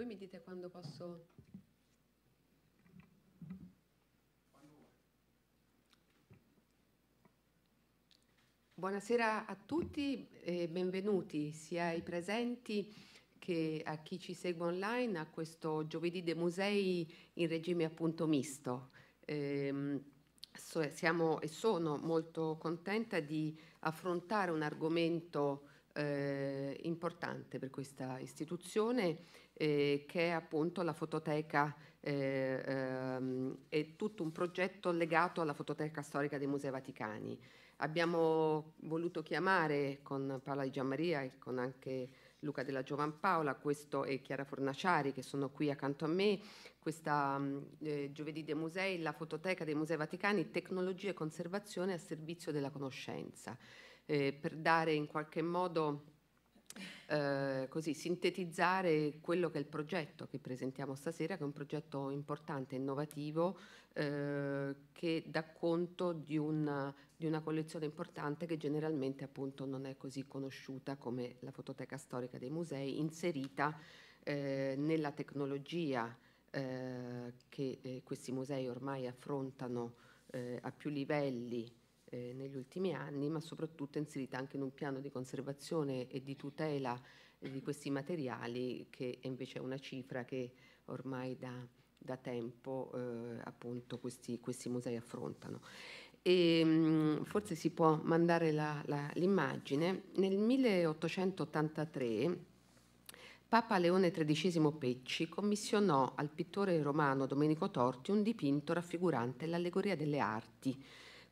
Voi mi dite quando posso... Buonasera a tutti e benvenuti sia ai presenti che a chi ci segue online a questo giovedì dei musei in regime appunto misto. Eh, siamo e sono molto contenta di affrontare un argomento eh, importante per questa istituzione eh, che è appunto la fototeca eh, ehm, e tutto un progetto legato alla fototeca storica dei Musei Vaticani. Abbiamo voluto chiamare con Paola Di Gianmaria e con anche Luca della Giovanpaola questo, e Chiara Fornaciari che sono qui accanto a me, questa eh, giovedì dei musei, la fototeca dei Musei Vaticani, tecnologia e conservazione a servizio della conoscenza eh, per dare in qualche modo eh, così sintetizzare quello che è il progetto che presentiamo stasera, che è un progetto importante, innovativo, eh, che dà conto di una, di una, collezione importante che generalmente appunto non è così conosciuta come la fototeca storica dei musei, inserita eh, nella tecnologia eh, che eh, questi musei ormai affrontano a più livelli eh, negli ultimi anni, ma soprattutto inserita anche in un piano di conservazione e di tutela eh, di questi materiali, che invece è una cifra che ormai da, da tempo eh, appunto questi, questi, musei affrontano. E, mh, mm, forse si può mandare l'immagine. Nel 1883 Papa Leone XIII Pecci commissionò al pittore romano Domenico Torti un dipinto raffigurante l'allegoria delle arti,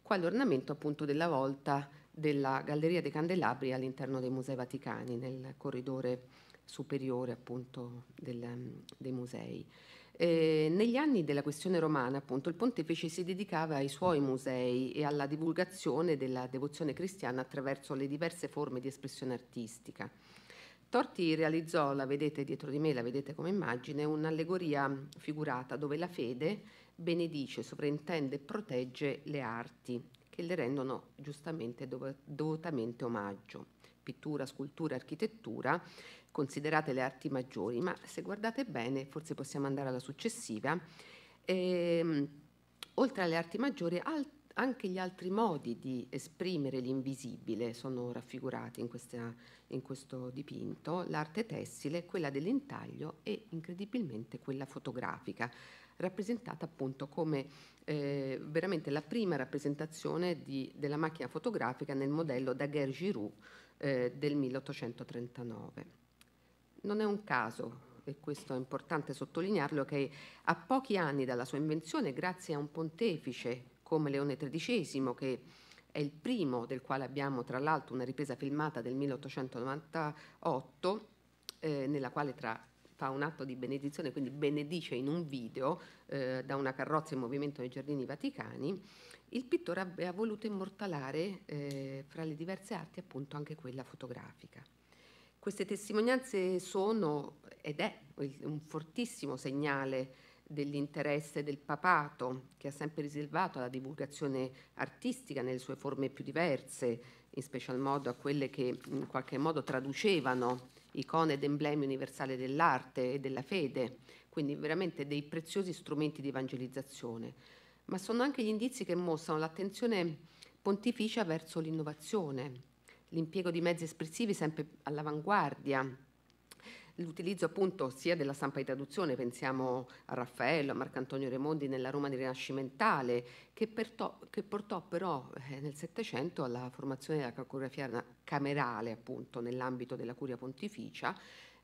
quale ornamento appunto della volta della Galleria dei Candelabri all'interno dei Musei Vaticani, nel corridore superiore appunto del, dei musei. Eh, negli anni della questione romana, appunto, il pontefice si dedicava ai suoi musei e alla divulgazione della devozione cristiana attraverso le diverse forme di espressione artistica. Torti realizzò, la vedete dietro di me, la vedete come immagine, un'allegoria figurata dove la fede benedice, sovrintende e protegge le arti che le rendono giustamente dovutamente omaggio. Pittura, scultura, architettura, considerate le arti maggiori, ma se guardate bene, forse possiamo andare alla successiva, ehm, oltre alle arti maggiori, alt- anche gli altri modi di esprimere l'invisibile sono raffigurati in, questa, in, questo dipinto, l'arte tessile, quella dell'intaglio e incredibilmente quella fotografica rappresentata appunto come eh, veramente la prima rappresentazione di, della macchina fotografica nel modello Daguerre-Giroux eh, del 1839. Non è un caso, e questo è importante sottolinearlo, che a pochi anni dalla sua invenzione, grazie a un pontefice come Leone XIII, che è il primo del quale abbiamo tra l'altro una ripresa filmata del 1898, eh, nella quale tra fa un atto di benedizione, quindi benedice in un video eh, da una carrozza in movimento nei giardini vaticani, il pittore aveva voluto immortalare eh, fra le diverse arti appunto anche quella fotografica. Queste testimonianze sono ed è un fortissimo segnale dell'interesse del papato che ha sempre riservato alla divulgazione artistica nelle sue forme più diverse, in special modo a quelle che in qualche modo traducevano icone ed emblemi universali dell'arte e della fede, quindi veramente dei preziosi strumenti di evangelizzazione, ma sono anche gli indizi che mostrano l'attenzione pontificia verso l'innovazione, l'impiego di mezzi espressivi sempre all'avanguardia, l'utilizzo appunto sia della stampa di traduzione, pensiamo a Raffaello, a Marcantonio Remondi nella Roma rinascimentale, che, pertò, che portò però eh, nel Settecento alla formazione della calcografia camerale appunto nell'ambito della curia pontificia,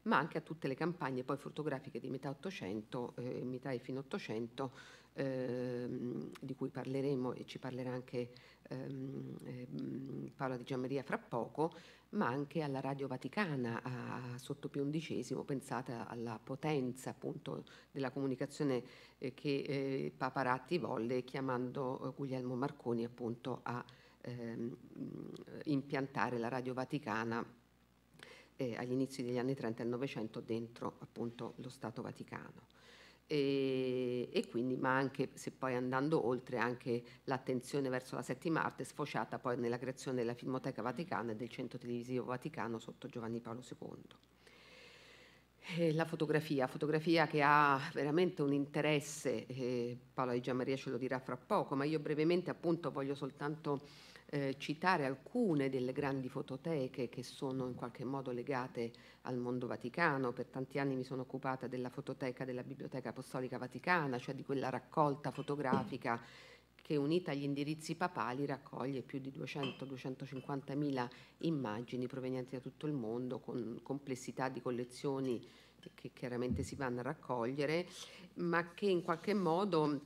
ma anche a tutte le campagne poi fotografiche di metà Ottocento, eh, metà e fine Ottocento, ehm, di cui parleremo e ci parlerà anche ehm, ehm, Paola Di Gianmaria fra poco, ma anche alla Radio Vaticana a, sotto Pio XI, pensate alla potenza appunto della comunicazione eh, che eh, Papa Ratti volle chiamando eh, Guglielmo Marconi appunto a ehm, impiantare la Radio Vaticana eh, agli inizi degli anni 30 e 900 dentro appunto lo Stato Vaticano e, e, quindi, ma anche se poi andando oltre, anche l'attenzione verso la settima arte sfociata poi nella creazione della Filmoteca Vaticana e del Centro Televisivo Vaticano sotto Giovanni Paolo II. Eh, la fotografia, fotografia che ha veramente un interesse, eh, Paola Di Gianmaria ce lo dirà fra poco, ma io brevemente appunto voglio soltanto eh, citare alcune delle grandi fototeche che sono in qualche modo legate al mondo vaticano. Per tanti anni mi sono occupata della fototeca della Biblioteca Apostolica Vaticana, cioè di quella raccolta fotografica che unita agli indirizzi papali raccoglie più di 200-250 mila immagini provenienti da tutto il mondo con complessità di collezioni che chiaramente si vanno a raccogliere, ma che in qualche modo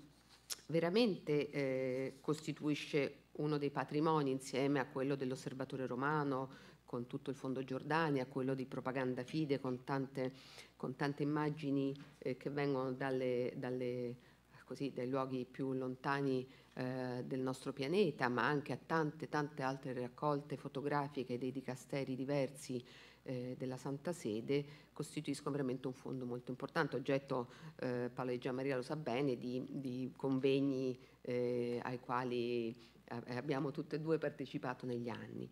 veramente eh, costituisce uno dei patrimoni insieme a quello dell'Osservatore Romano, con tutto il Fondo Giordania, quello di Propaganda Fide, con tante, con tante immagini eh, che vengono dalle, dalle, così, dai luoghi più lontani eh, del nostro pianeta, ma anche a tante, tante altre raccolte fotografiche dei dicasteri diversi eh, della Santa Sede, costituiscono veramente un fondo molto importante, oggetto, eh, Paolo di Gianmaria lo sa bene, di, di convegni eh, ai quali abbiamo tutte e due partecipato negli anni.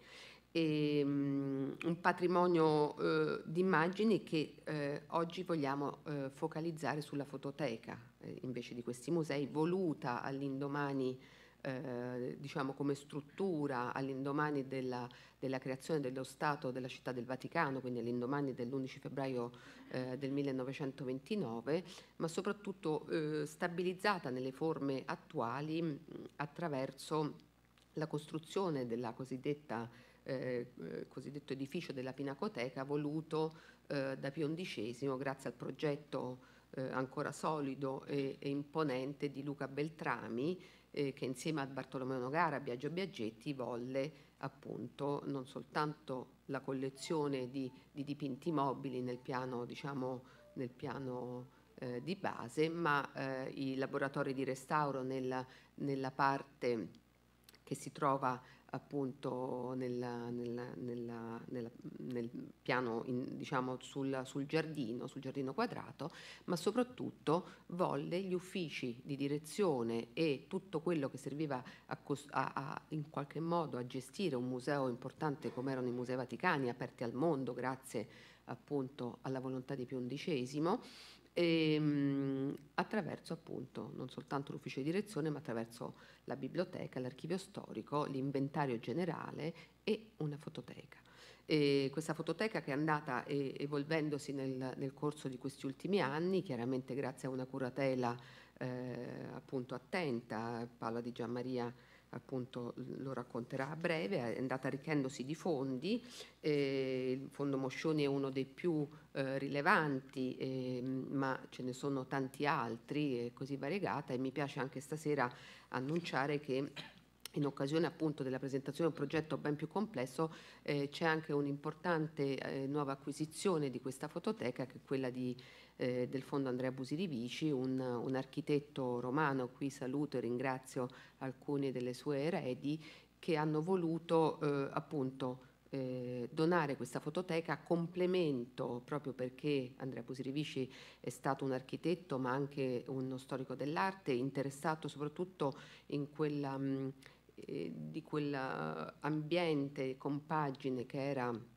E, um, un patrimonio eh, di immagini che eh, oggi vogliamo eh, focalizzare sulla fototeca eh, invece di questi musei, voluta all'indomani eh, diciamo come struttura all'indomani della, della, creazione dello Stato della città del Vaticano, quindi all'indomani dell'11 febbraio eh, del 1929, ma soprattutto eh, stabilizzata nelle forme attuali attraverso la costruzione cosiddetta eh, eh, cosiddetto edificio della Pinacoteca voluto eh, da Pio XI grazie al progetto eh, ancora solido e, e, imponente di Luca Beltrami eh, che insieme a Bartolomeo Nogara, Biagio Biaggetti volle appunto non soltanto la collezione di, di dipinti mobili nel piano, diciamo, nel piano eh, di base, ma i laboratori di restauro nella, nella parte che si trova appunto nella, nella, nella, nel piano in, diciamo sul, sul, giardino, sul giardino quadrato, ma soprattutto volle gli uffici di direzione e tutto quello che serviva a, a, a, in qualche modo a gestire un museo importante come erano i musei vaticani aperti al mondo grazie appunto alla volontà di Pio XI ehm, attraverso appunto non soltanto l'ufficio di direzione ma attraverso la biblioteca, l'archivio storico, l'inventario generale e una fototeca. E questa fototeca che è andata evolvendosi nel, nel, corso di questi ultimi anni, chiaramente grazie a una curatela eh, appunto attenta, Paola Di Gianmaria appunto lo racconterà a breve, è andata arricchendosi di fondi, eh, il fondo Moscioni è uno dei più eh, rilevanti, eh, ma ce ne sono tanti altri, è così variegata e mi piace anche stasera annunciare che in occasione appunto della presentazione di un progetto ben più complesso eh, c'è anche un'importante eh, nuova acquisizione di questa fototeca che è quella di eh, del Fondo Andrea Busirivici, un, un, architetto romano, qui saluto e ringrazio alcuni delle sue eredi, che hanno voluto eh, appunto eh, donare questa fototeca a complemento, proprio perché Andrea Busirivici è stato un architetto ma anche uno storico dell'arte, interessato soprattutto in quella, mh, eh, di quell'ambiente, compagine che era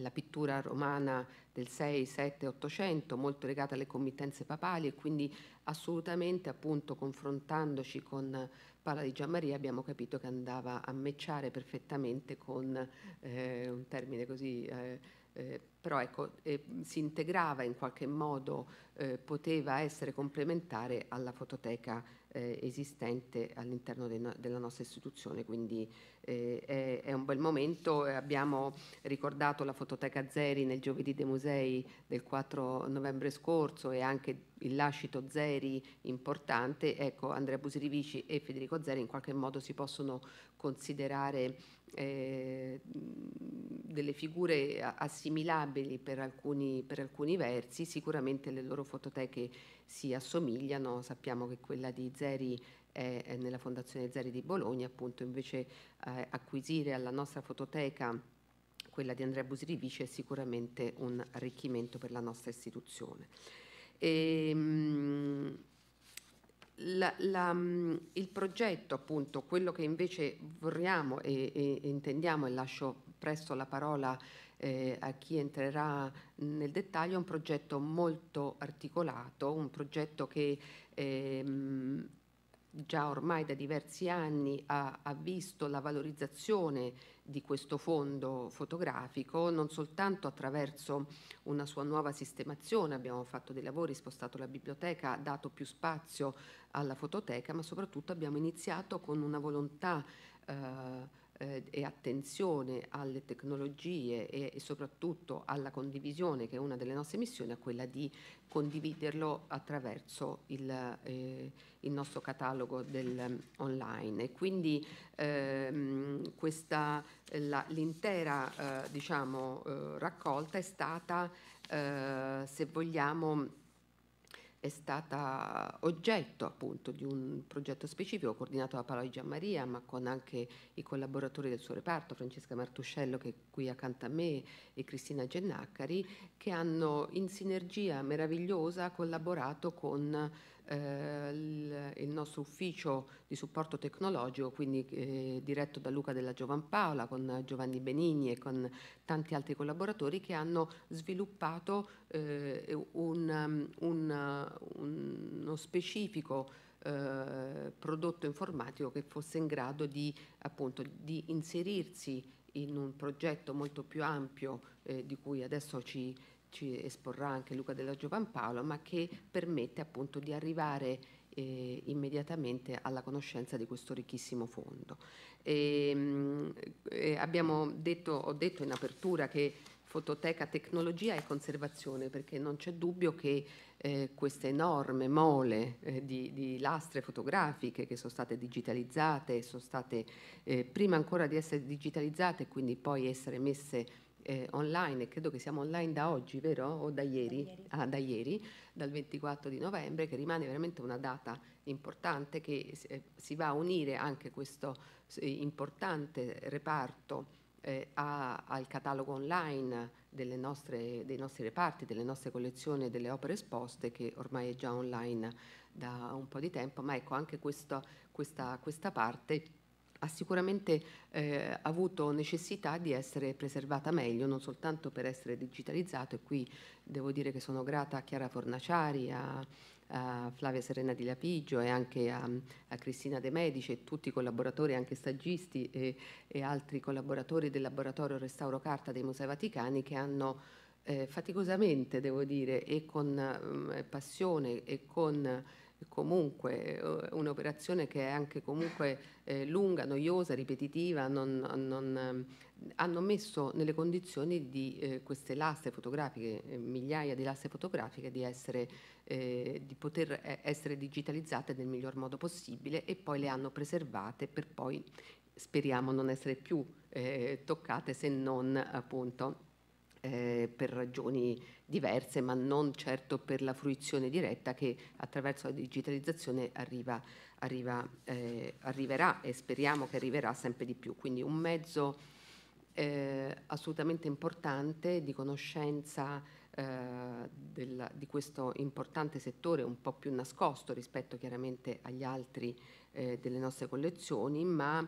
la pittura romana del 6, 7, 800, molto legata alle committenze papali e quindi assolutamente appunto confrontandoci con Paola di Gianmaria abbiamo capito che andava a mecciare perfettamente con eh, un termine così eh, eh, però ecco, eh, si integrava in qualche modo, eh, poteva essere complementare alla fototeca eh, esistente all'interno de no della nostra istituzione, quindi eh, è, è, un bel momento. Abbiamo ricordato la fototeca Zeri nel giovedì dei musei del 4 novembre scorso e anche il lascito Zeri importante. Ecco, Andrea Busirivici e Federico Zeri in qualche modo si possono considerare eh, delle figure assimilabili per alcuni, per alcuni, versi, sicuramente le loro fototeche si assomigliano, sappiamo che quella di Zeri è, nella Fondazione Zeri di Bologna, appunto invece eh, acquisire alla nostra fototeca quella di Andrea Busirivici è sicuramente un arricchimento per la nostra istituzione. E, ehm, la, la, il progetto, appunto, quello che invece vorremmo e, e, intendiamo, e lascio presto la parola eh, a chi entrerà nel dettaglio, è un progetto molto articolato, un progetto che ehm, già ormai da diversi anni ha, ha, visto la valorizzazione di questo fondo fotografico non soltanto attraverso una sua nuova sistemazione, abbiamo fatto dei lavori, spostato la biblioteca, dato più spazio alla fototeca, ma soprattutto abbiamo iniziato con una volontà eh, eh, e attenzione alle tecnologie e, e, soprattutto alla condivisione, che è una delle nostre missioni, a quella di condividerlo attraverso il, eh, il nostro catalogo del, um, online. E quindi ehm, questa, la, l'intera eh, diciamo, eh, raccolta è stata, eh, se vogliamo, è stata oggetto appunto di un progetto specifico coordinato da Paolo Di Gianmaria, ma con anche i collaboratori del suo reparto, Francesca Martuscello che è qui accanto a me e Cristina Gennaccari, che hanno in sinergia meravigliosa collaborato con eh, il, nostro ufficio di supporto tecnologico, quindi eh, diretto da Luca della Giovanpaola, con Giovanni Benigni e con tanti altri collaboratori che hanno sviluppato eh, un, un, uno specifico eh, prodotto informatico che fosse in grado di, appunto, di inserirsi in un progetto molto più ampio eh, di cui adesso ci ci esporrà anche Luca della Giovanpaolo, ma che permette appunto di arrivare eh, immediatamente alla conoscenza di questo ricchissimo fondo. E, ehm, eh, abbiamo detto, ho detto in apertura che fototeca tecnologia e conservazione, perché non c'è dubbio che eh, questa enorme mole eh, di, di, lastre fotografiche che sono state digitalizzate, sono state eh, prima ancora di essere digitalizzate e quindi poi essere messe eh, online e credo che siamo online da oggi, vero? O da ieri? Da ieri. Ah, da ieri, dal 24 di novembre, che rimane veramente una data importante che eh, si va a unire anche questo eh, importante reparto eh, a, al catalogo online nostre, dei nostri reparti, delle nostre collezioni e delle opere esposte che ormai è già online da un po' di tempo, ma ecco anche questo, questa, questa parte ha sicuramente eh, avuto necessità di essere preservata meglio, non soltanto per essere digitalizzato, e qui devo dire che sono grata a Chiara Fornaciari, a, a Flavia Serena di Lapigio e anche a, a, Cristina De Medici e tutti i collaboratori, anche stagisti e, e altri collaboratori del laboratorio Restauro Carta dei Musei Vaticani che hanno eh, faticosamente, devo dire, e con eh, passione e con comunque eh, un'operazione che è anche comunque eh, lunga, noiosa, ripetitiva, non, non, eh, hanno messo nelle condizioni di eh, queste lastre fotografiche, eh, migliaia di lastre fotografiche, di, essere, di poter essere digitalizzate nel miglior modo possibile e poi le hanno preservate per poi speriamo non essere più toccate se non appunto eh, per ragioni diverse, ma non certo per la fruizione diretta che attraverso la digitalizzazione arriva, arriva, eh, arriverà e speriamo che arriverà sempre di più. Quindi un mezzo eh, assolutamente importante di conoscenza eh, del, di questo importante settore, un po' più nascosto rispetto chiaramente agli altri eh, delle nostre collezioni, ma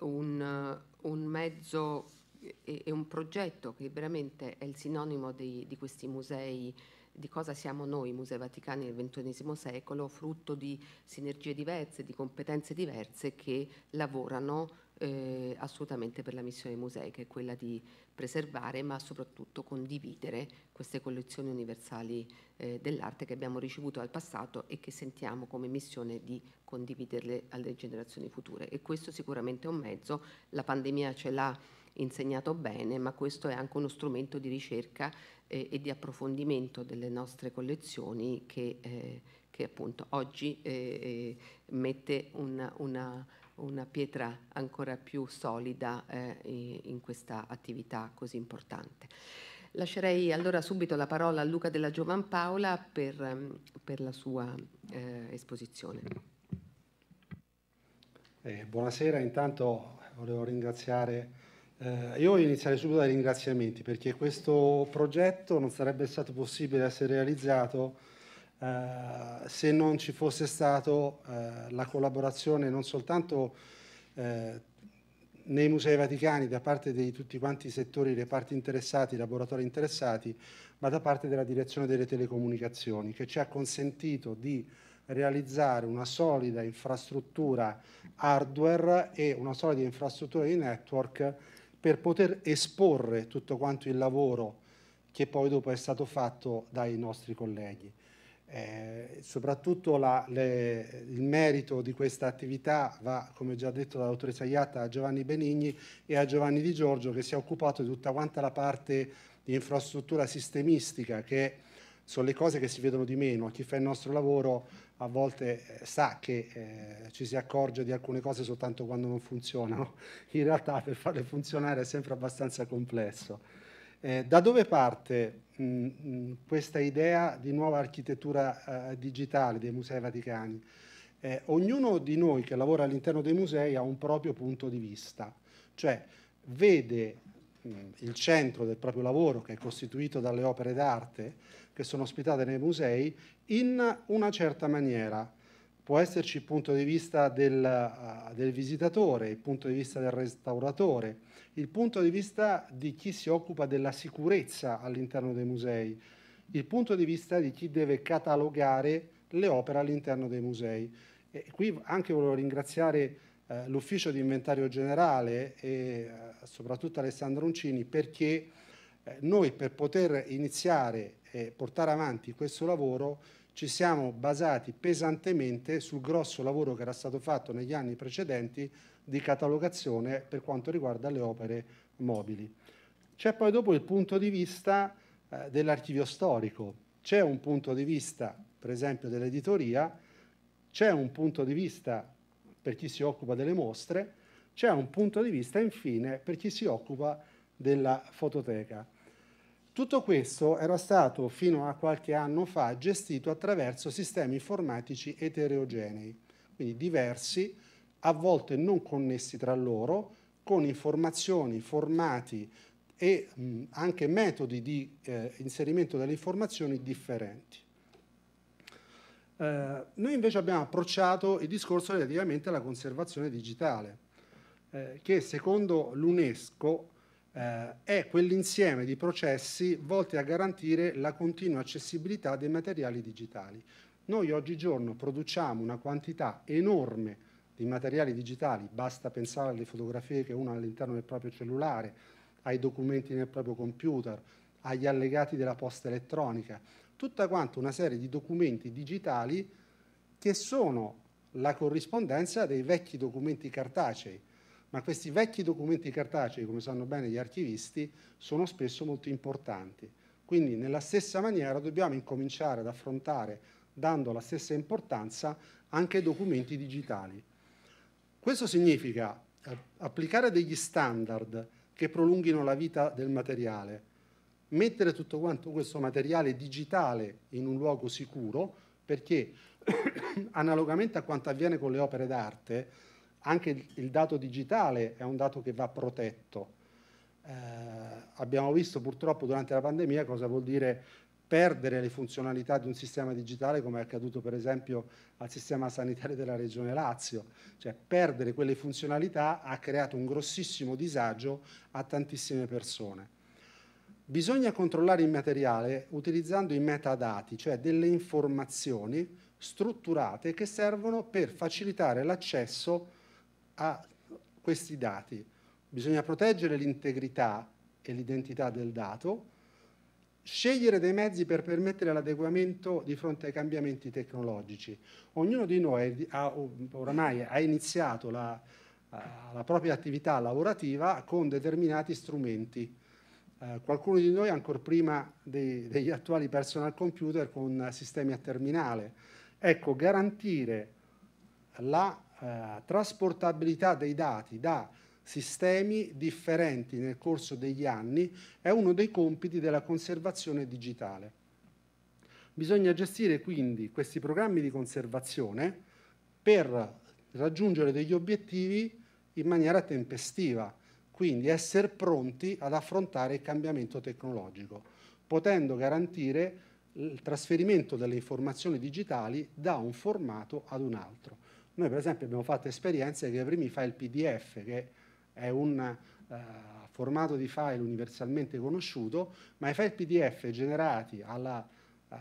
un, un mezzo è, un progetto che veramente è il sinonimo di, di questi musei di cosa siamo noi, Musei Vaticani nel XXI secolo, frutto di sinergie diverse, di competenze diverse che lavorano eh, assolutamente per la missione dei musei, che è quella di preservare ma soprattutto condividere queste collezioni universali eh, dell'arte che abbiamo ricevuto dal passato e che sentiamo come missione di condividerle alle generazioni future. E questo sicuramente è un mezzo, la pandemia ce l'ha insegnato bene, ma questo è anche uno strumento di ricerca eh, e di approfondimento delle nostre collezioni che, eh, che appunto oggi eh, eh mette una, una, una, pietra ancora più solida eh, in questa attività così importante. Lascerei allora subito la parola a Luca della Giovanpaola per, ehm, per la sua eh, esposizione. buonasera, intanto volevo ringraziare eh, io voglio iniziare subito dai ringraziamenti perché questo progetto non sarebbe stato possibile essere realizzato eh, se non ci fosse stata eh, la collaborazione non soltanto eh, nei Musei Vaticani da parte di tutti quanti i settori, i reparti interessati, i laboratori interessati, ma da parte della direzione delle telecomunicazioni, che ci ha consentito di realizzare una solida infrastruttura hardware e una solida infrastruttura di network per poter esporre tutto quanto il lavoro che poi dopo è stato fatto dai nostri colleghi. Eh, soprattutto la, le, il merito di questa attività va, come già detto dalla dottoressa Iatta, a Giovanni Benigni e a Giovanni Di Giorgio che si è occupato di tutta quanta la parte di infrastruttura sistemistica che sono le cose che si vedono di meno. Chi fa il nostro lavoro a volte eh, sa che eh, ci si accorge di alcune cose soltanto quando non funzionano. In realtà per farle funzionare è sempre abbastanza complesso. Eh, da dove parte mh, mh, questa idea di nuova architettura eh, digitale dei musei vaticani? Eh, ognuno di noi che lavora all'interno dei musei ha un proprio punto di vista, cioè vede mh, il centro del proprio lavoro, che è costituito dalle opere d'arte che sono ospitate nei musei, in una certa maniera. Può esserci il punto di vista del, uh, del visitatore, il punto di vista del restauratore, il punto di vista di chi si occupa della sicurezza all'interno dei musei, il punto di vista di chi deve catalogare le opere all'interno dei musei. E qui anche volevo ringraziare eh, l'ufficio di inventario generale e eh, soprattutto Alessandro Uncini perché eh, noi per poter iniziare e portare avanti questo lavoro ci siamo basati pesantemente sul grosso lavoro che era stato fatto negli anni precedenti di catalogazione per quanto riguarda le opere mobili. C'è poi dopo il punto di vista eh, dell'archivio storico, c'è un punto di vista per esempio dell'editoria, c'è un punto di vista per chi si occupa delle mostre, c'è un punto di vista infine per chi si occupa della fototeca. Tutto questo era stato fino a qualche anno fa gestito attraverso sistemi informatici eterogenei, quindi diversi, a volte non connessi tra loro, con informazioni, formati e mh, anche metodi di eh, inserimento delle informazioni differenti. Eh, noi invece abbiamo approcciato il discorso relativamente alla conservazione digitale, eh, che secondo l'UNESCO eh, è quell'insieme di processi volti a garantire la continua accessibilità dei materiali digitali. Noi oggigiorno produciamo una quantità enorme di materiali digitali, basta pensare alle fotografie che uno ha all'interno del proprio cellulare, ai documenti nel proprio computer, agli allegati della posta elettronica, tutta quanta una serie di documenti digitali che sono la corrispondenza dei vecchi documenti cartacei, ma questi vecchi documenti cartacei, come sanno bene gli archivisti, sono spesso molto importanti. Quindi nella stessa maniera dobbiamo incominciare ad affrontare, dando la stessa importanza, anche i documenti digitali. Questo significa eh, applicare degli standard che prolunghino la vita del materiale, mettere tutto quanto questo materiale digitale in un luogo sicuro, perché analogamente a quanto avviene con le opere d'arte, anche il, dato digitale è un dato che va protetto. Eh, abbiamo visto purtroppo durante la pandemia cosa vuol dire perdere le funzionalità di un sistema digitale come è accaduto per esempio al sistema sanitario della regione Lazio, cioè perdere quelle funzionalità ha creato un grossissimo disagio a tantissime persone. Bisogna controllare il materiale utilizzando i metadati, cioè delle informazioni strutturate che servono per facilitare l'accesso a questi dati. Bisogna proteggere l'integrità e l'identità del dato, scegliere dei mezzi per permettere l'adeguamento di fronte ai cambiamenti tecnologici. Ognuno di noi ha, oramai ha iniziato la, la propria attività lavorativa con determinati strumenti. Eh, qualcuno di noi ancora prima dei, degli attuali personal computer con sistemi a terminale. Ecco, garantire la eh, trasportabilità dei dati da sistemi differenti nel corso degli anni è uno dei compiti della conservazione digitale. Bisogna gestire quindi questi programmi di conservazione per raggiungere degli obiettivi in maniera tempestiva, quindi essere pronti ad affrontare il cambiamento tecnologico, potendo garantire il trasferimento delle informazioni digitali da un formato ad un altro. Noi per esempio abbiamo fatto esperienze che i primi file PDF che è un uh, formato di file universalmente conosciuto, ma i file PDF generati alla, uh,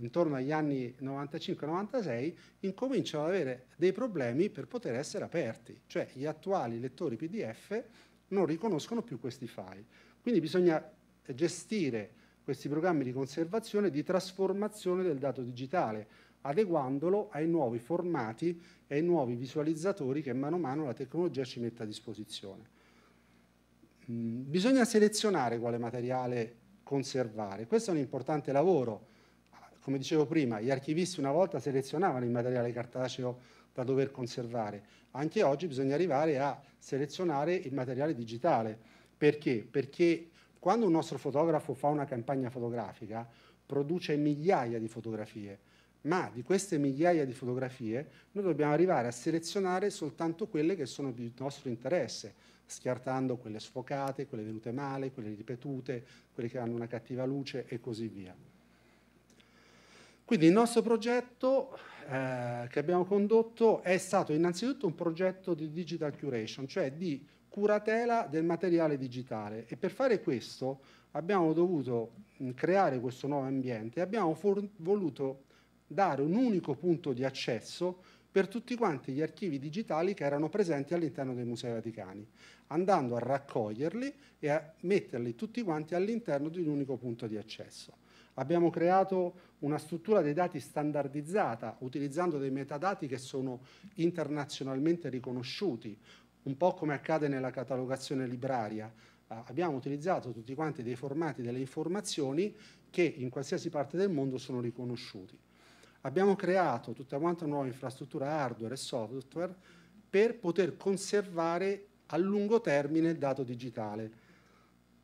intorno agli anni 95-96 incominciano ad avere dei problemi per poter essere aperti, cioè gli attuali lettori PDF non riconoscono più questi file. Quindi bisogna gestire questi programmi di conservazione e di trasformazione del dato digitale, adeguandolo ai nuovi formati e ai nuovi visualizzatori che mano a mano la tecnologia ci mette a disposizione. Mm, bisogna selezionare quale materiale conservare, questo è un importante lavoro. Come dicevo prima, gli archivisti una volta selezionavano il materiale cartaceo da dover conservare, anche oggi bisogna arrivare a selezionare il materiale digitale. Perché? Perché quando un nostro fotografo fa una campagna fotografica, produce migliaia di fotografie, ma di queste migliaia di fotografie noi dobbiamo arrivare a selezionare soltanto quelle che sono di nostro interesse, schiartando quelle sfocate, quelle venute male, quelle ripetute, quelle che hanno una cattiva luce e così via. Quindi il nostro progetto eh, che abbiamo condotto è stato innanzitutto un progetto di digital curation, cioè di curatela del materiale digitale e per fare questo abbiamo dovuto creare questo nuovo ambiente e abbiamo voluto dare un unico punto di accesso per tutti quanti gli archivi digitali che erano presenti all'interno dei Musei Vaticani, andando a raccoglierli e a metterli tutti quanti all'interno di un unico punto di accesso. Abbiamo creato una struttura dei dati standardizzata, utilizzando dei metadati che sono internazionalmente riconosciuti, un po' come accade nella catalogazione libraria. Uh, abbiamo utilizzato tutti quanti dei formati delle informazioni che in qualsiasi parte del mondo sono riconosciuti. Abbiamo creato tutta quanta nuova infrastruttura hardware e software per poter conservare a lungo termine il dato digitale.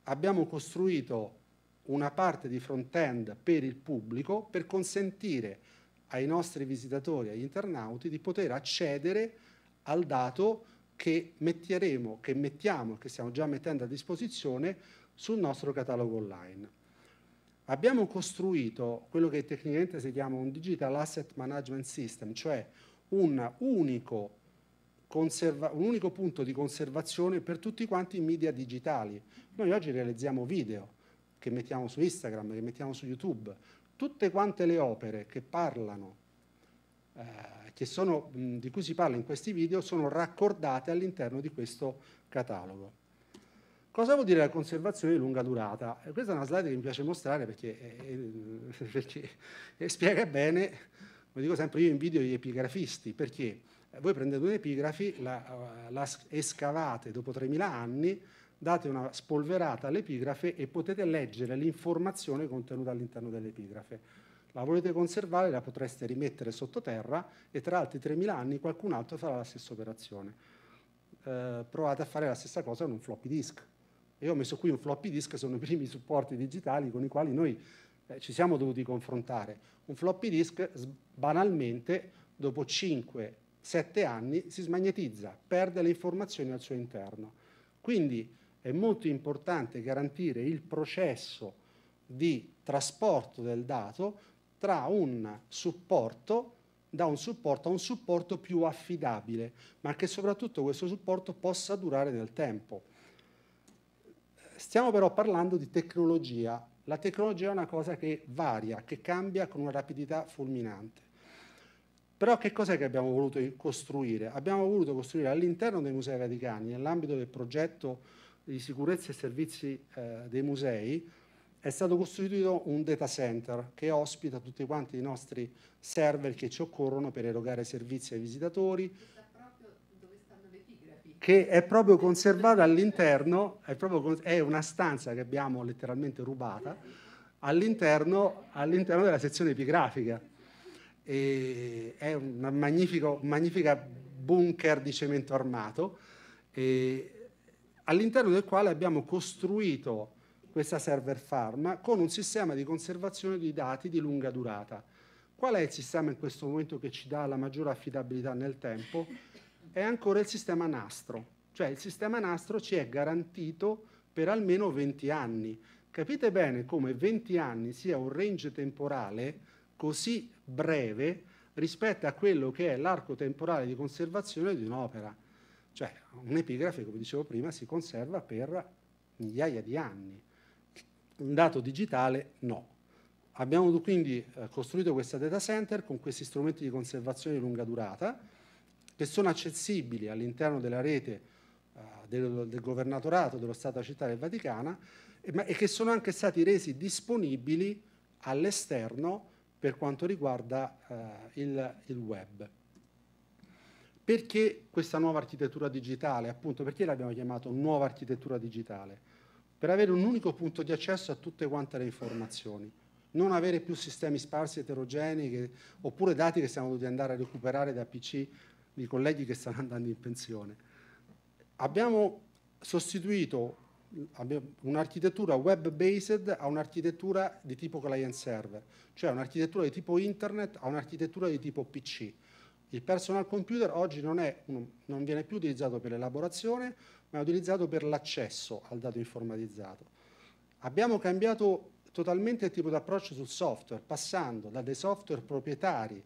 Abbiamo costruito una parte di front-end per il pubblico per consentire ai nostri visitatori, agli internauti, di poter accedere al dato che metteremo, che mettiamo, che stiamo già mettendo a disposizione sul nostro catalogo online. Abbiamo costruito quello che tecnicamente si chiama un Digital Asset Management System, cioè un unico, un unico punto di conservazione per tutti quanti i media digitali. Noi oggi realizziamo video che mettiamo su Instagram, che mettiamo su YouTube, tutte quante le opere che parlano, eh, sono, di cui si parla in questi video, sono raccordate all'interno di questo catalogo. Cosa vuol dire la conservazione di lunga durata? E questa è una slide che mi piace mostrare perché, eh, perché eh, spiega bene, come dico sempre io invidio gli epigrafisti, perché voi prendete un'epigrafi, la, la escavate dopo 3.000 anni, date una spolverata all'epigrafe e potete leggere l'informazione contenuta all'interno dell'epigrafe. La volete conservare, la potreste rimettere sottoterra e tra altri 3.000 anni qualcun altro farà la stessa operazione. Eh, provate a fare la stessa cosa con un floppy disk io ho messo qui un floppy disk, sono i primi supporti digitali con i quali noi eh, ci siamo dovuti confrontare. Un floppy disk banalmente dopo 5-7 anni si smagnetizza, perde le informazioni al suo interno. Quindi è molto importante garantire il processo di trasporto del dato tra un supporto da un supporto a un supporto più affidabile, ma che soprattutto questo supporto possa durare nel tempo. Stiamo però parlando di tecnologia. La tecnologia è una cosa che varia, che cambia con una rapidità fulminante. Però che cos'è che abbiamo voluto costruire? Abbiamo voluto costruire all'interno dei Musei Vaticani, nell'ambito del progetto di sicurezza e servizi eh, dei musei, è stato costruito un data center che ospita tutti quanti i nostri server che ci occorrono per erogare servizi ai visitatori, che è proprio conservata all'interno, è, è una stanza che abbiamo letteralmente rubata all'interno, all'interno della sezione epigrafica. E è una magnifica bunker di cemento armato, all'interno del quale abbiamo costruito questa server farm con un sistema di conservazione di dati di lunga durata. Qual è il sistema in questo momento che ci dà la maggiore affidabilità nel tempo? È ancora il sistema nastro, cioè il sistema nastro ci è garantito per almeno 20 anni. Capite bene come 20 anni sia un range temporale così breve rispetto a quello che è l'arco temporale di conservazione di un'opera. Cioè un'epigrafe, come dicevo prima, si conserva per migliaia di anni. Un dato digitale no. Abbiamo quindi eh, costruito questa data center con questi strumenti di conservazione di lunga durata che sono accessibili all'interno della rete eh, del, del, governatorato dello Stato città del Vaticana e, ma, e che sono anche stati resi disponibili all'esterno per quanto riguarda eh, il, il web. Perché questa nuova architettura digitale? Appunto, perché l'abbiamo chiamato nuova architettura digitale? Per avere un unico punto di accesso a tutte quante le informazioni non avere più sistemi sparsi eterogenei che, oppure dati che siamo dovuti andare a recuperare da PC di colleghi che stanno andando in pensione. Abbiamo sostituito un'architettura web-based a un'architettura di tipo client server, cioè un'architettura di tipo internet a un'architettura di tipo PC. Il personal computer oggi non, un, non viene più utilizzato per l'elaborazione, ma è utilizzato per l'accesso al dato informatizzato. Abbiamo cambiato totalmente il tipo di approccio sul software, passando da dei software proprietari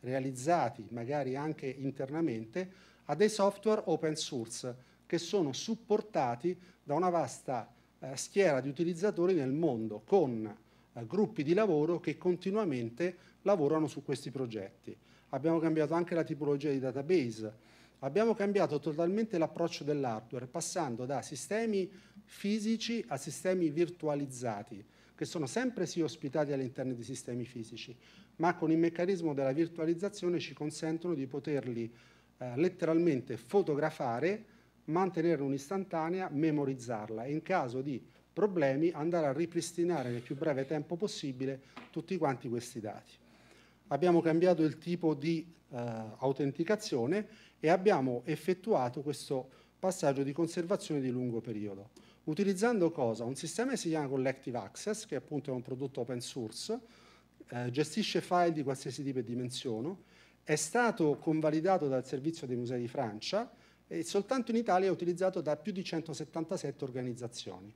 realizzati magari anche internamente a dei software open source che sono supportati da una vasta eh, schiera di utilizzatori nel mondo con eh, gruppi di lavoro che continuamente lavorano su questi progetti. Abbiamo cambiato anche la tipologia di database, abbiamo cambiato totalmente l'approccio dell'hardware passando da sistemi fisici a sistemi virtualizzati che sono sempre sì ospitati all'interno di sistemi fisici, ma con il meccanismo della virtualizzazione ci consentono di poterli eh, letteralmente fotografare, mantenere un'istantanea, memorizzarla e in caso di problemi andare a ripristinare nel più breve tempo possibile tutti quanti questi dati. Abbiamo cambiato il tipo di eh, autenticazione e abbiamo effettuato questo passaggio di conservazione di lungo periodo utilizzando cosa? Un sistema che si chiama Collective Access, che appunto è un prodotto open source, eh, gestisce file di qualsiasi tipo e dimensione, è stato convalidato dal Servizio dei Musei di Francia e soltanto in Italia è utilizzato da più di 177 organizzazioni.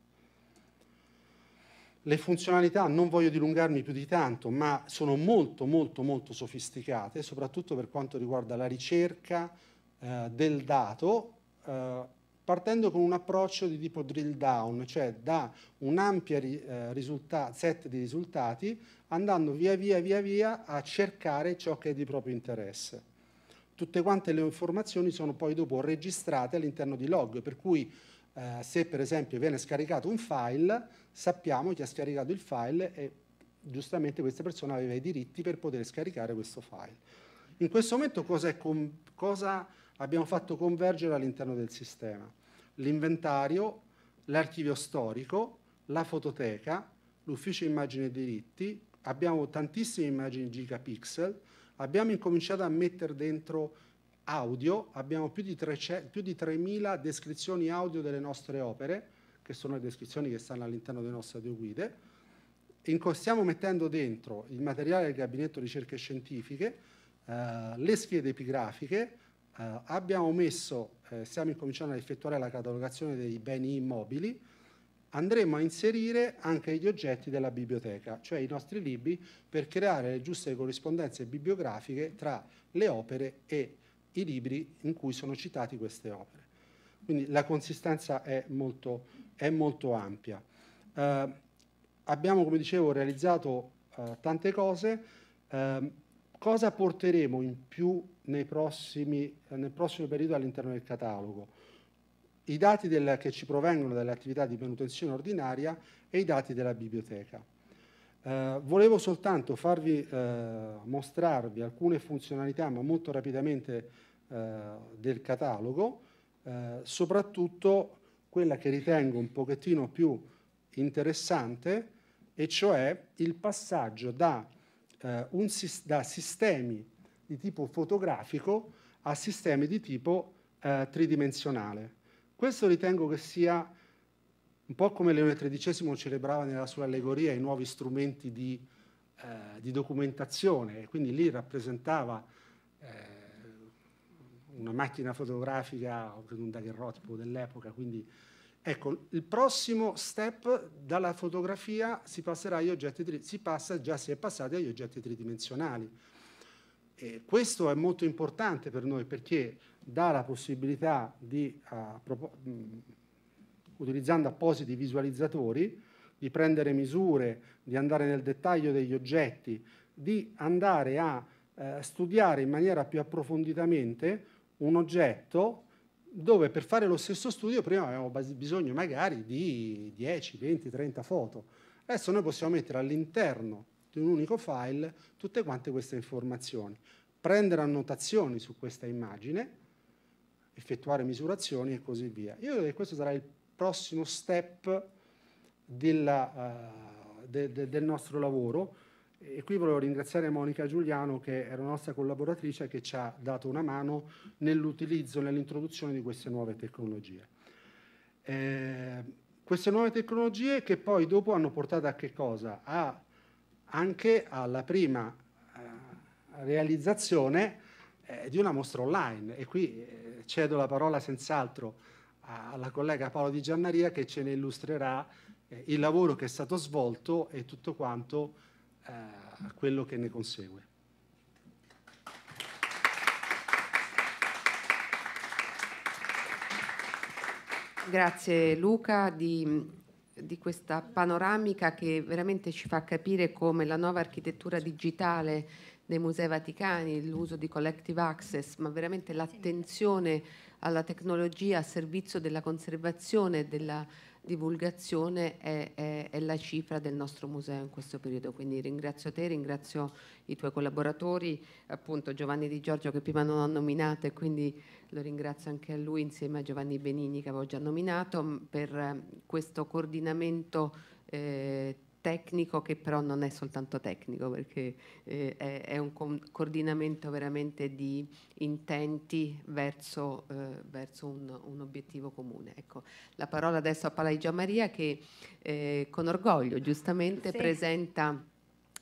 Le funzionalità non voglio dilungarmi più di tanto, ma sono molto molto molto sofisticate, soprattutto per quanto riguarda la ricerca eh, del dato eh, partendo con un approccio di tipo drill down, cioè da un ampio eh, set di risultati, andando via via via via a cercare ciò che è di proprio interesse. Tutte quante le informazioni sono poi dopo registrate all'interno di log, per cui eh, se per esempio viene scaricato un file, sappiamo chi ha scaricato il file e giustamente questa persona aveva i diritti per poter scaricare questo file. In questo momento cosa, cosa abbiamo fatto convergere all'interno del sistema? L'inventario, l'archivio storico, la fototeca, l'ufficio immagini e diritti, abbiamo tantissime immagini gigapixel, abbiamo incominciato a mettere dentro audio, abbiamo più di, 3.000 descrizioni audio delle nostre opere, che sono le descrizioni che stanno all'interno delle nostre audioguide, stiamo mettendo dentro il materiale del gabinetto ricerche scientifiche, eh, le schede epigrafiche, eh, abbiamo messo, eh, stiamo incominciando ad effettuare la catalogazione dei beni immobili, andremo a inserire anche gli oggetti della biblioteca, cioè i nostri libri, per creare le giuste corrispondenze bibliografiche tra le opere e i libri in cui sono citate queste opere. Quindi la consistenza è molto, è molto ampia. Eh, abbiamo, come dicevo, realizzato eh, tante cose. Eh, cosa porteremo in più prossimi, nel prossimo periodo all'interno del catalogo. I dati del, che ci provengono dall'attività di manutenzione ordinaria e i dati della biblioteca. Eh, volevo soltanto farvi, eh, mostrarvi alcune funzionalità, ma molto rapidamente, eh, del catalogo, eh, soprattutto quella che ritengo un pochettino più interessante, e cioè il passaggio da, eh, un, da sistemi di tipo fotografico a sistemi di tipo eh, tridimensionale. Questo ritengo che sia un po' come Leone XIII celebrava nella sua allegoria i nuovi strumenti di, eh, di documentazione, quindi lì rappresentava eh, una macchina fotografica, un daguerrotipo dell'epoca, quindi ecco, il prossimo step dalla fotografia si passerà agli oggetti, si passa, già si è passati agli oggetti tridimensionali. E questo è molto importante per noi perché dà la possibilità di, uh, utilizzando appositi visualizzatori, di prendere misure, di andare nel dettaglio degli oggetti, di andare a eh, studiare in maniera più approfonditamente un oggetto dove per fare lo stesso studio prima avevamo bisogno magari di 10, 20, 30 foto. Adesso noi possiamo mettere all'interno di un unico file tutte quante queste informazioni, prendere annotazioni su questa immagine, effettuare misurazioni e così via. Io credo che questo sarà il prossimo step della, uh, de, de, del nostro lavoro e qui volevo ringraziare Monica Giuliano che era nostra collaboratrice che ci ha dato una mano nell'utilizzo, nell'introduzione di queste nuove tecnologie. Eh, queste nuove tecnologie che poi dopo hanno portato a che cosa? A, anche alla prima eh, realizzazione eh, di una mostra online e qui eh, cedo la parola senz'altro alla collega Paolo Di Giannaria che ce ne illustrerà il lavoro che è stato svolto e tutto quanto quello che ne consegue. Grazie Luca di, di, questa panoramica che veramente ci fa capire come la nuova architettura digitale dei musei vaticani, l'uso di collective access, ma veramente l'attenzione alla tecnologia a servizio della conservazione della divulgazione è, è, è, la cifra del nostro museo in questo periodo. Quindi ringrazio te, ringrazio i tuoi collaboratori, appunto Giovanni Di Giorgio che prima non ho nominato e quindi lo ringrazio anche a lui insieme a Giovanni Benigni che avevo già nominato per eh, questo coordinamento eh, tecnico che però non è soltanto tecnico perché eh, è, è, un co- coordinamento veramente di intenti verso, eh, verso un, un, obiettivo comune. Ecco, la parola adesso a Palaigia Maria che eh, con orgoglio giustamente sì. presenta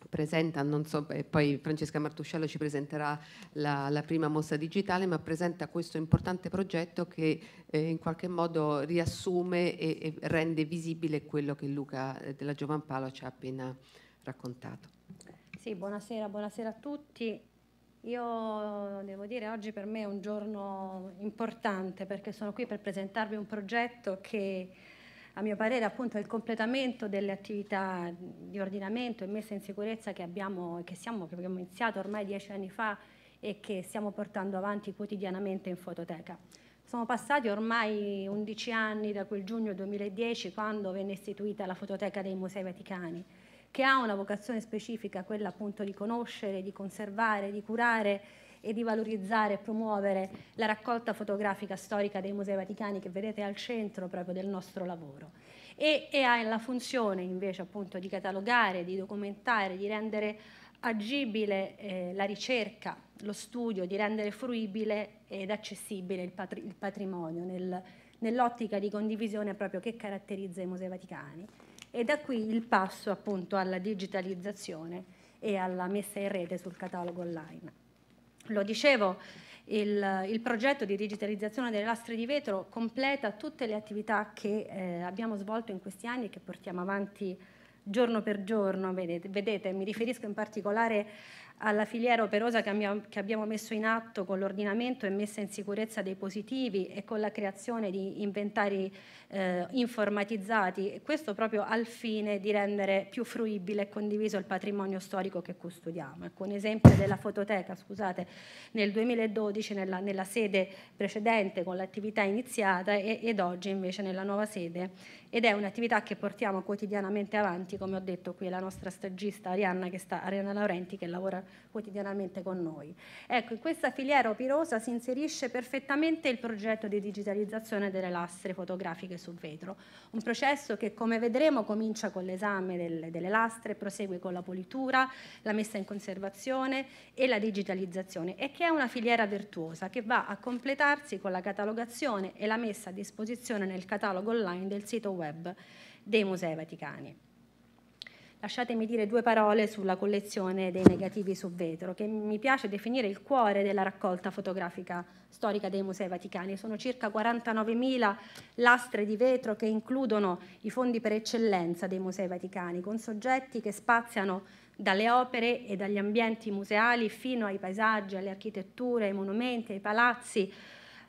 presenta, non so, poi Francesca Martuscello ci presenterà la, la, prima mostra digitale, ma presenta questo importante progetto che eh, in qualche modo riassume e, e, rende visibile quello che Luca eh, della Giovanpalo ci ha appena raccontato. Sì, buonasera, buonasera a tutti. Io devo dire oggi per me è un giorno importante perché sono qui per presentarvi un progetto che a mio parere appunto il completamento delle attività di ordinamento e messa in sicurezza che abbiamo, che siamo, che abbiamo iniziato ormai dieci anni fa e che stiamo portando avanti quotidianamente in fototeca. Sono passati ormai 11 anni da quel giugno 2010 quando venne istituita la fototeca dei Musei Vaticani, che ha una vocazione specifica, quella appunto di conoscere, di conservare, di curare e di valorizzare e promuovere la raccolta fotografica storica dei Musei Vaticani che vedete al centro proprio del nostro lavoro. E, e ha la funzione invece appunto di catalogare, di documentare, di rendere agibile eh, la ricerca, lo studio, di rendere fruibile ed accessibile il, patri- il patrimonio nel, nell'ottica di condivisione proprio che caratterizza i Musei Vaticani. E da qui il passo appunto alla digitalizzazione e alla messa in rete sul catalogo online. Lo dicevo, il, il, progetto di digitalizzazione delle lastre di vetro completa tutte le attività che eh, abbiamo svolto in questi anni e che portiamo avanti giorno per giorno. Vedete, vedete, mi riferisco in particolare alla filiera operosa che abbiamo messo in atto con l'ordinamento e messa in sicurezza dei positivi e con la creazione di inventari eh, informatizzati, questo proprio al fine di rendere più fruibile e condiviso il patrimonio storico che custodiamo. Ecco un esempio della fototeca, scusate, nel 2012 nella, nella sede precedente con l'attività iniziata e, ed oggi invece nella nuova sede ed è un'attività che portiamo quotidianamente avanti, come ho detto qui la nostra stagista Arianna, che sta, Arianna Laurenti che lavora quotidianamente con noi. Ecco, in questa filiera opirosa si inserisce perfettamente il progetto di digitalizzazione delle lastre fotografiche sul vetro, un processo che come vedremo comincia con l'esame delle, delle lastre, prosegue con la politura, la messa in conservazione e la digitalizzazione e che è una filiera virtuosa che va a completarsi con la catalogazione e la messa a disposizione nel catalogo online del sito web dei Musei Vaticani. Lasciatemi dire due parole sulla collezione dei negativi su vetro, che mi piace definire il cuore della raccolta fotografica storica dei Musei Vaticani. Sono circa 49.000 lastre di vetro che includono i fondi per eccellenza dei Musei Vaticani, con soggetti che spaziano dalle opere e dagli ambienti museali fino ai paesaggi, alle architetture, ai monumenti, ai palazzi,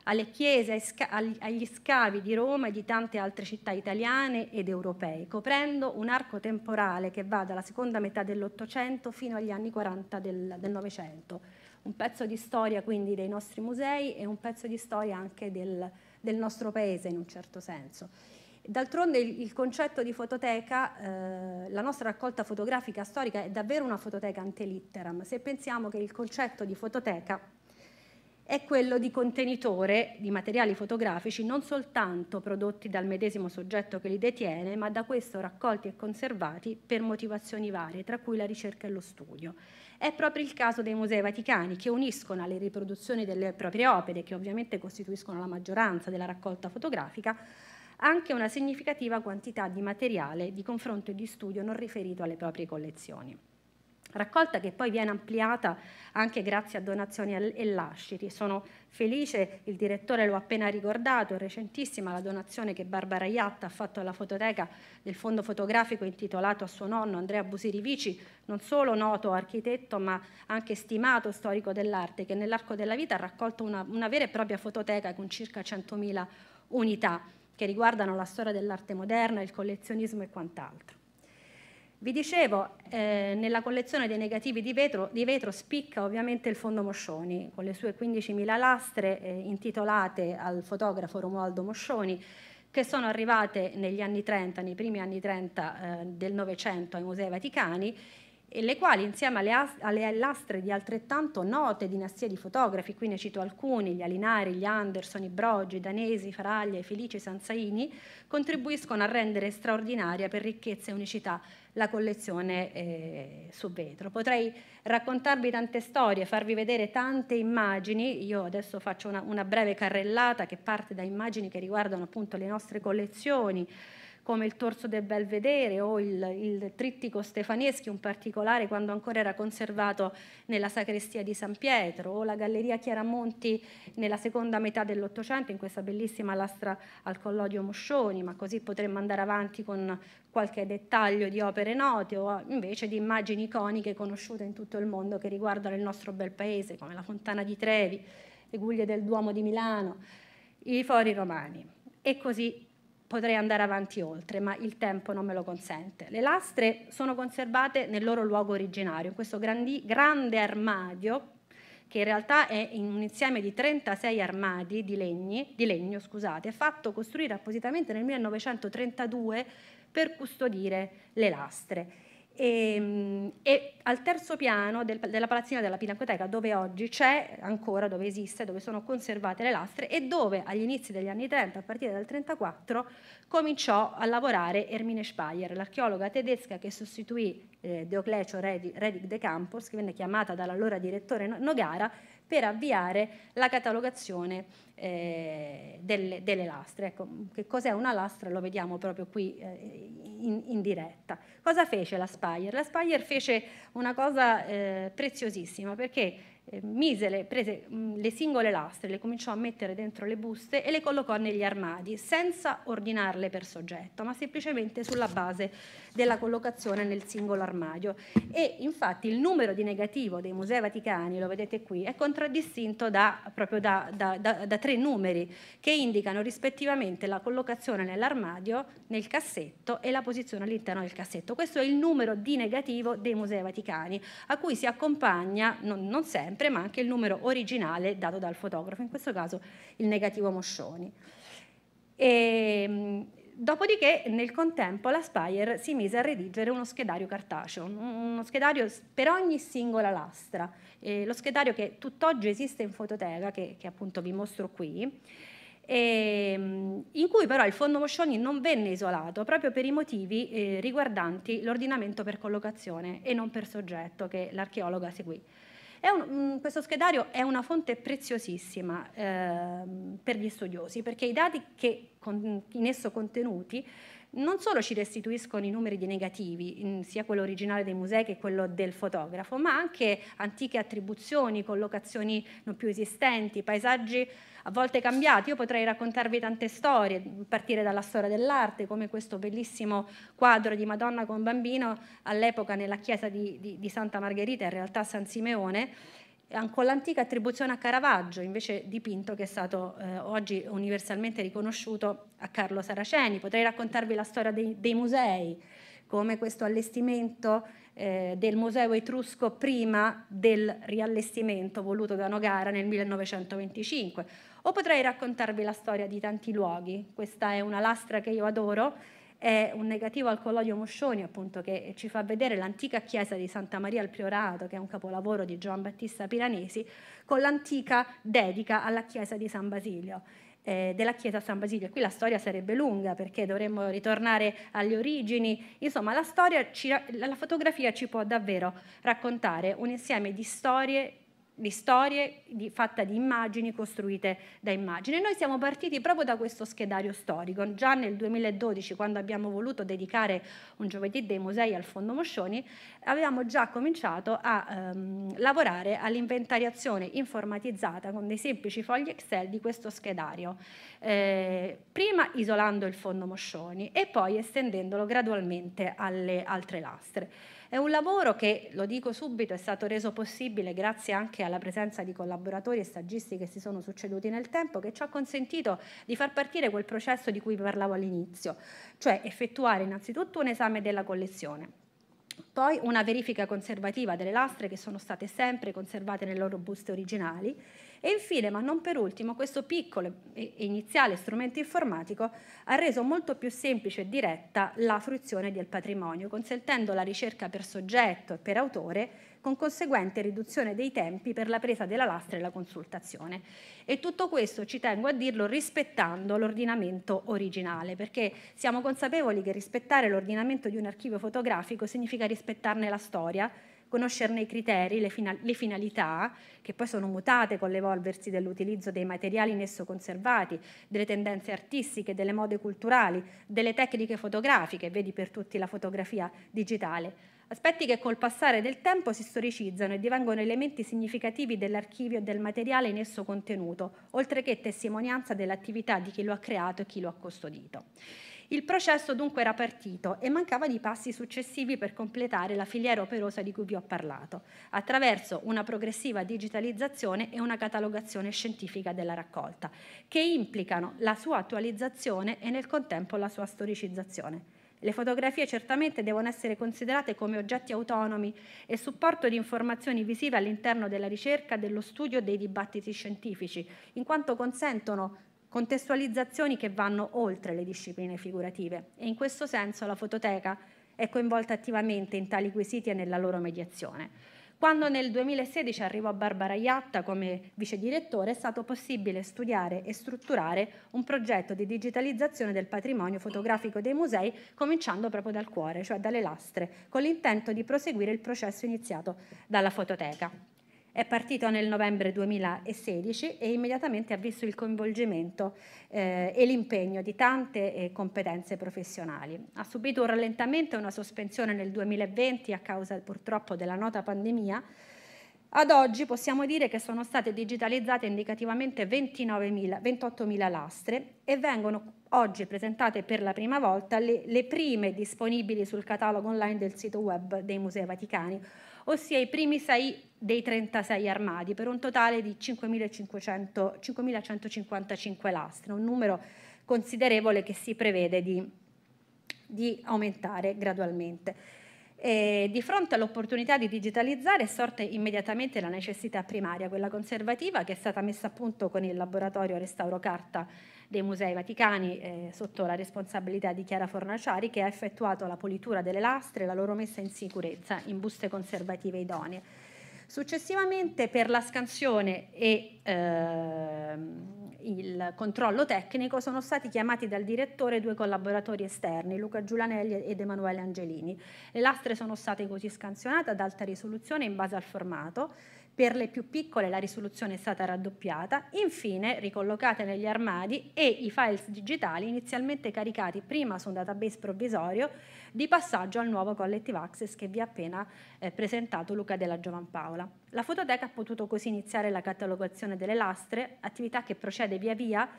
alle chiese, agli scavi di Roma e di tante altre città italiane ed europee, coprendo un arco temporale che va dalla seconda metà dell'Ottocento fino agli anni 40 del Novecento. Un pezzo di storia quindi dei nostri musei e un pezzo di storia anche del, del nostro paese in un certo senso. D'altronde il, il, concetto di fototeca, eh, la nostra raccolta fotografica storica è davvero una fototeca antelitteram. Se pensiamo che il concetto di fototeca è quello di contenitore di materiali fotografici non soltanto prodotti dal medesimo soggetto che li detiene, ma da questo raccolti e conservati per motivazioni varie, tra cui la ricerca e lo studio. È proprio il caso dei Musei Vaticani, che uniscono alle riproduzioni delle proprie opere, che ovviamente costituiscono la maggioranza della raccolta fotografica, anche una significativa quantità di materiale di confronto e di studio non riferito alle proprie collezioni raccolta che poi viene ampliata anche grazie a donazioni e lasciti. Sono felice, il direttore lo ha appena ricordato, è recentissima la donazione che Barbara Iatta ha fatto alla fototeca del fondo fotografico intitolato a suo nonno Andrea Busirivici, non solo noto architetto ma anche stimato storico dell'arte che nell'arco della vita ha raccolto una, una vera e propria fototeca con circa 100.000 unità che riguardano la storia dell'arte moderna, il collezionismo e quant'altro. Vi dicevo, eh, nella collezione dei negativi di vetro, di vetro, spicca ovviamente il fondo Moscioni, con le sue 15.000 lastre eh, intitolate al fotografo Romualdo Moscioni, che sono arrivate negli anni 30, nei primi anni 30 eh, del Novecento ai Musei Vaticani e le quali insieme alle, alle, lastre di altrettanto note dinastie di fotografi, qui ne cito alcuni, gli Alinari, gli Anderson, i Brogi, i Danesi, Faraglia, i Felici, i Sanzaini, contribuiscono a rendere straordinaria per ricchezza e unicità la collezione eh, su vetro. Potrei raccontarvi tante storie, farvi vedere tante immagini, io adesso faccio una, una breve carrellata che parte da immagini che riguardano appunto le nostre collezioni, come il Torso del Belvedere o il, il trittico Stefaneschi, un particolare quando ancora era conservato nella sacrestia di San Pietro, o la Galleria Chiaramonti nella seconda metà dell'Ottocento, in questa bellissima lastra al Collodio Moscioni, ma così potremmo andare avanti con qualche dettaglio di opere note o invece di immagini iconiche conosciute in tutto il mondo che riguardano il nostro bel paese, come la Fontana di Trevi, le guglie del Duomo di Milano, i fori romani. E così potrei andare avanti oltre, ma il tempo non me lo consente. Le lastre sono conservate nel loro luogo originario, in questo grandi, grande armadio, che in realtà è un insieme di 36 armadi di, legni, di legno, scusate, fatto costruire appositamente nel 1932 per custodire le lastre. E, ehm, e, al terzo piano del, della palazzina della Pinacoteca, dove oggi c'è ancora, dove esiste, dove sono conservate le lastre e dove agli inizi degli anni 30, a partire dal 34, cominciò a lavorare Ermine Speyer, l'archeologa tedesca che sostituì eh, Deoclecio Redig de Campos, che venne chiamata dall'allora direttore Nogara per avviare la catalogazione eh, delle, delle, lastre. Ecco, che cos'è una lastra lo vediamo proprio qui eh, in, in, diretta. Cosa fece la Spire? La Spire fece una cosa eh, preziosissima perché eh, mise le, prese mh, le singole lastre, le cominciò a mettere dentro le buste e le collocò negli armadi, senza ordinarle per soggetto, ma semplicemente sulla base della collocazione nel singolo armadio. E infatti il numero di negativo dei musei vaticani, lo vedete qui, è contraddistinto da, proprio da, da, da tre numeri che indicano rispettivamente la collocazione nell'armadio, nel cassetto e la posizione all'interno del cassetto. Questo è il numero di negativo dei musei vaticani, a cui si accompagna, non, non sempre, ma anche il numero originale dato dal fotografo, in questo caso il negativo Moscioni. E, Dopodiché, nel contempo, la Spire si mise a redigere uno schedario cartaceo, uno schedario per ogni singola lastra, eh, lo schedario che tutt'oggi esiste in fototeca, che, che appunto vi mostro qui, ehm, in cui però il fondo Moscioni non venne isolato proprio per i motivi eh, riguardanti l'ordinamento per collocazione e non per soggetto che l'archeologa seguì. Un, mm, questo schedario è una fonte preziosissima eh, per gli studiosi perché i dati che con, in esso contenuti non solo ci restituiscono i numeri di negativi, sia quello originale dei musei che quello del fotografo, ma anche antiche attribuzioni, collocazioni non più esistenti, paesaggi a volte cambiati. Io potrei raccontarvi tante storie, partire dalla storia dell'arte, come questo bellissimo quadro di Madonna con bambino all'epoca nella chiesa di, di, di Santa Margherita, in realtà San Simeone, con l'antica attribuzione a Caravaggio, invece dipinto che è stato eh, oggi universalmente riconosciuto a Carlo Saraceni. Potrei raccontarvi la storia dei, dei musei, come questo allestimento eh, del Museo Etrusco prima del riallestimento voluto da Nogara nel 1925. O potrei raccontarvi la storia di tanti luoghi. Questa è una lastra che io adoro, è un negativo al Collodio Moscioni, appunto, che ci fa vedere l'antica chiesa di Santa Maria al Priorato, che è un capolavoro di Giovan Battista Piranesi, con l'antica dedica alla chiesa di San Basilio. Eh, della chiesa San Basilio. Qui la storia sarebbe lunga perché dovremmo ritornare alle origini. Insomma, la, storia ci, la fotografia ci può davvero raccontare un insieme di storie di storie di, fatta di immagini costruite da immagini. Noi siamo partiti proprio da questo schedario storico. Già nel 2012, quando abbiamo voluto dedicare un giovedì dei musei al Fondo Moscioni, avevamo già cominciato a ehm, lavorare all'inventariazione informatizzata con dei semplici fogli Excel di questo schedario, eh, prima isolando il Fondo Moscioni e poi estendendolo gradualmente alle altre lastre. È un lavoro che, lo dico subito, è stato reso possibile grazie anche alla presenza di collaboratori e stagisti che si sono succeduti nel tempo, che ci ha consentito di far partire quel processo di cui parlavo all'inizio, cioè effettuare innanzitutto un esame della collezione, poi una verifica conservativa delle lastre che sono state sempre conservate nelle loro buste originali e infine, ma non per ultimo, questo piccolo e iniziale strumento informatico ha reso molto più semplice e diretta la fruizione del patrimonio, consentendo la ricerca per soggetto e per autore, con conseguente riduzione dei tempi per la presa della lastra e la consultazione. E tutto questo, ci tengo a dirlo, rispettando l'ordinamento originale, perché siamo consapevoli che rispettare l'ordinamento di un archivio fotografico significa rispettarne la storia, conoscerne i criteri, le, fina- le, finalità, che poi sono mutate con l'evolversi dell'utilizzo dei materiali in esso conservati, delle tendenze artistiche, delle mode culturali, delle tecniche fotografiche, vedi per tutti la fotografia digitale. Aspetti che col passare del tempo si storicizzano e divengono elementi significativi dell'archivio e del materiale in esso contenuto, oltre che testimonianza dell'attività di chi lo ha creato e chi lo ha custodito. Il processo dunque era partito e mancava di passi successivi per completare la filiera operosa di cui vi ho parlato, attraverso una progressiva digitalizzazione e una catalogazione scientifica della raccolta, che implicano la sua attualizzazione e nel contempo la sua storicizzazione. Le fotografie certamente devono essere considerate come oggetti autonomi e supporto di informazioni visive all'interno della ricerca, dello studio e dei dibattiti scientifici, in quanto consentono contestualizzazioni che vanno oltre le discipline figurative e in questo senso la fototeca è coinvolta attivamente in tali quesiti e nella loro mediazione. Quando nel 2016 arrivò Barbara Iatta come vice direttore è stato possibile studiare e strutturare un progetto di digitalizzazione del patrimonio fotografico dei musei cominciando proprio dal cuore, cioè dalle lastre, con l'intento di proseguire il processo iniziato dalla fototeca. È partito nel novembre 2016 e immediatamente ha visto il coinvolgimento eh, e l'impegno di tante eh, competenze professionali. Ha subito un rallentamento e una sospensione nel 2020 a causa purtroppo della nota pandemia. Ad oggi possiamo dire che sono state digitalizzate indicativamente 28.000 lastre e vengono oggi presentate per la prima volta le, le prime disponibili sul catalogo online del sito web dei Musei Vaticani, ossia i primi sei dei 36 armadi, per un totale di 5.155 lastre, un numero considerevole che si prevede di, di aumentare gradualmente. E di fronte all'opportunità di digitalizzare è sorta immediatamente la necessità primaria, quella conservativa, che è stata messa a punto con il laboratorio Restauro Carta dei Musei Vaticani eh, sotto la responsabilità di Chiara Fornaciari che ha effettuato la politura delle lastre e la loro messa in sicurezza in buste conservative idonee. Successivamente per la scansione e eh, il controllo tecnico sono stati chiamati dal direttore due collaboratori esterni, Luca Giulanelli ed Emanuele Angelini. Le lastre sono state così scansionate ad alta risoluzione in base al formato per le più piccole la risoluzione è stata raddoppiata, infine ricollocate negli armadi e i files digitali inizialmente caricati prima su un database provvisorio di passaggio al nuovo Collective Access che vi ha appena eh, presentato Luca della Giovanpaola. La fototeca ha potuto così iniziare la catalogazione delle lastre, attività che procede via via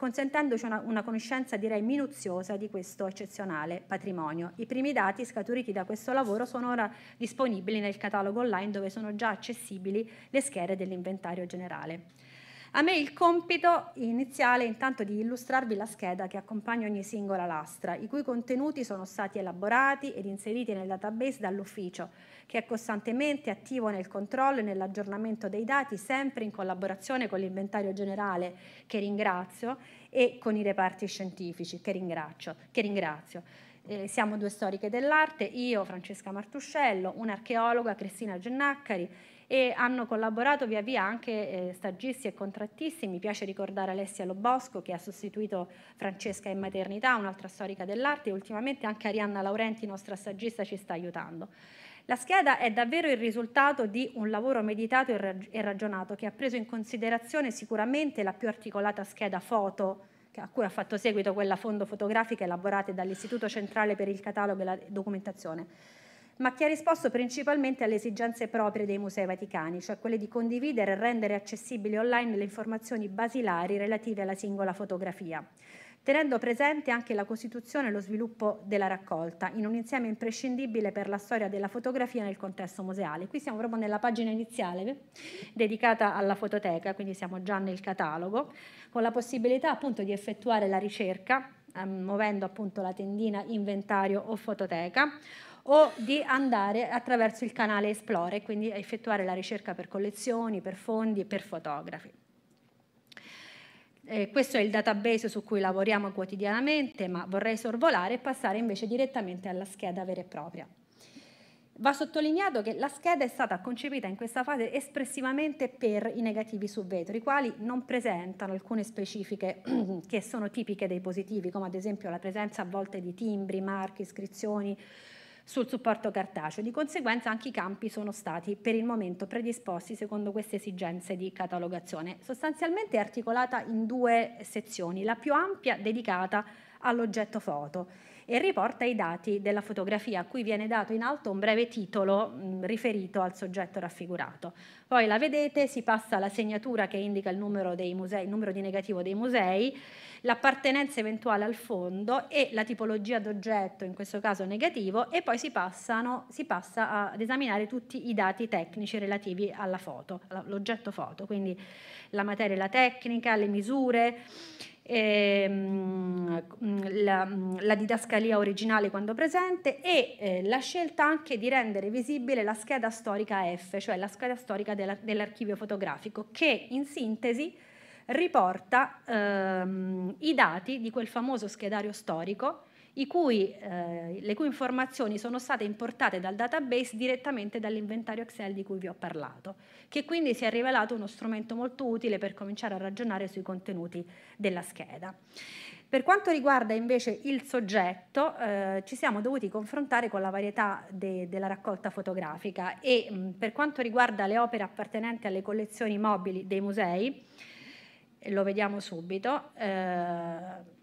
consentendoci una, una, conoscenza direi minuziosa di questo eccezionale patrimonio. I primi dati scaturiti da questo lavoro sono ora disponibili nel catalogo online dove sono già accessibili le schede dell'inventario generale. A me il compito iniziale è intanto di illustrarvi la scheda che accompagna ogni singola lastra, i cui contenuti sono stati elaborati ed inseriti nel database dall'ufficio, che è costantemente attivo nel controllo e nell'aggiornamento dei dati, sempre in collaborazione con l'inventario generale, che ringrazio, e con i reparti scientifici, che ringrazio. Che ringrazio. Eh, siamo due storiche dell'arte, io, Francesca Martuscello, un'archeologa, Cristina Gennaccari, e hanno collaborato via via anche eh, stagisti e contrattisti. Mi piace ricordare Alessia Lobosco che ha sostituito Francesca in maternità, un'altra storica dell'arte, e ultimamente anche Arianna Laurenti, nostra stagista, ci sta aiutando. La scheda è davvero il risultato di un lavoro meditato e ragionato che ha preso in considerazione sicuramente la più articolata scheda foto a cui ha fatto seguito quella fondo fotografica elaborata dall'Istituto Centrale per il Catalogo e la Documentazione ma che ha risposto principalmente alle esigenze proprie dei musei vaticani, cioè quelle di condividere e rendere accessibili online le informazioni basilari relative alla singola fotografia, tenendo presente anche la costituzione e lo sviluppo della raccolta, in un insieme imprescindibile per la storia della fotografia nel contesto museale. Qui siamo proprio nella pagina iniziale dedicata alla fototeca, quindi siamo già nel catalogo, con la possibilità appunto di effettuare la ricerca, eh, muovendo appunto la tendina inventario o fototeca, o di andare attraverso il canale Esplore, quindi effettuare la ricerca per collezioni, per fondi e per fotografi. Eh, questo è il database su cui lavoriamo quotidianamente, ma vorrei sorvolare e passare invece direttamente alla scheda vera e propria. Va sottolineato che la scheda è stata concepita in questa fase espressivamente per i negativi su vetro, i quali non presentano alcune specifiche che sono tipiche dei positivi, come ad esempio la presenza a volte di timbri, marchi, iscrizioni, sul supporto cartaceo. Di conseguenza anche i campi sono stati per il momento predisposti secondo queste esigenze di catalogazione. Sostanzialmente articolata in due sezioni, la più ampia dedicata all'oggetto foto e riporta i dati della fotografia a cui viene dato in alto un breve titolo mh, riferito al soggetto raffigurato. Poi la vedete, si passa alla segnatura che indica il numero, musei, il numero di negativo dei musei, l'appartenenza eventuale al fondo e la tipologia d'oggetto, in questo caso negativo, e poi si, passano, si passa ad esaminare tutti i dati tecnici relativi alla foto, all'oggetto foto, quindi la materia e la tecnica, le misure, la, la, didascalia originale quando presente e eh, la scelta anche di rendere visibile la scheda storica F, cioè la scheda storica della, dell'archivio fotografico, che in sintesi riporta ehm, i dati di quel famoso schedario storico cui, eh, le cui informazioni sono state importate dal database direttamente dall'inventario Excel di cui vi ho parlato, che quindi si è rivelato uno strumento molto utile per cominciare a ragionare sui contenuti della scheda. Per quanto riguarda invece il soggetto, eh, ci siamo dovuti confrontare con la varietà de della raccolta fotografica e mh, per quanto riguarda le opere appartenenti alle collezioni mobili dei musei, lo vediamo subito, eh,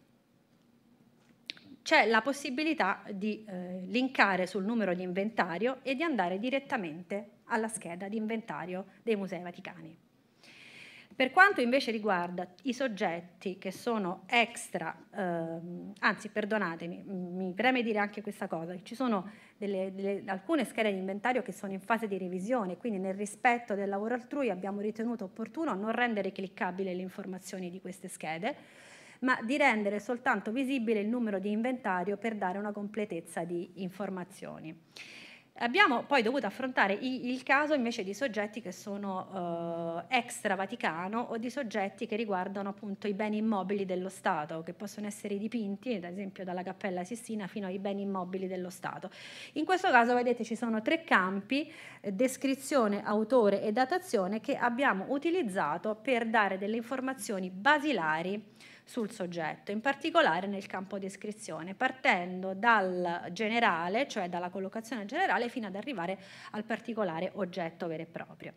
c'è la possibilità di eh, linkare sul numero di inventario e di andare direttamente alla scheda di inventario dei Musei Vaticani. Per quanto invece riguarda i soggetti che sono extra, ehm, anzi perdonatemi, mi preme dire anche questa cosa, ci sono delle, delle, alcune schede di inventario che sono in fase di revisione, quindi nel rispetto del lavoro altrui abbiamo ritenuto opportuno non rendere cliccabili le informazioni di queste schede, ma di rendere soltanto visibile il numero di inventario per dare una completezza di informazioni. Abbiamo poi dovuto affrontare il caso invece di soggetti che sono eh, extra Vaticano o di soggetti che riguardano appunto i beni immobili dello Stato, che possono essere dipinti, ad esempio dalla Cappella Sistina fino ai beni immobili dello Stato. In questo caso vedete ci sono tre campi, eh, descrizione, autore e datazione, che abbiamo utilizzato per dare delle informazioni basilari sul soggetto, in particolare nel campo descrizione, partendo dal generale, cioè dalla collocazione generale, fino ad arrivare al particolare oggetto vero e proprio.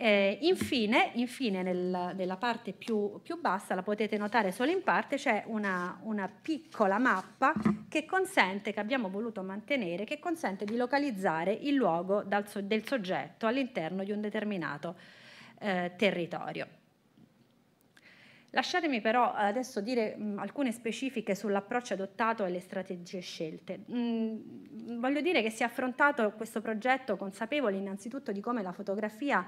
Eh, infine, infine nel, nella parte più, più, bassa, la potete notare solo in parte, c'è una, una, piccola mappa che consente, che abbiamo voluto mantenere, che consente di localizzare il luogo dal, del soggetto all'interno di un determinato eh, territorio. Lasciatemi però adesso dire mh, alcune specifiche sull'approccio adottato e le strategie scelte. Mh, voglio dire che si è affrontato questo progetto consapevoli innanzitutto di come la fotografia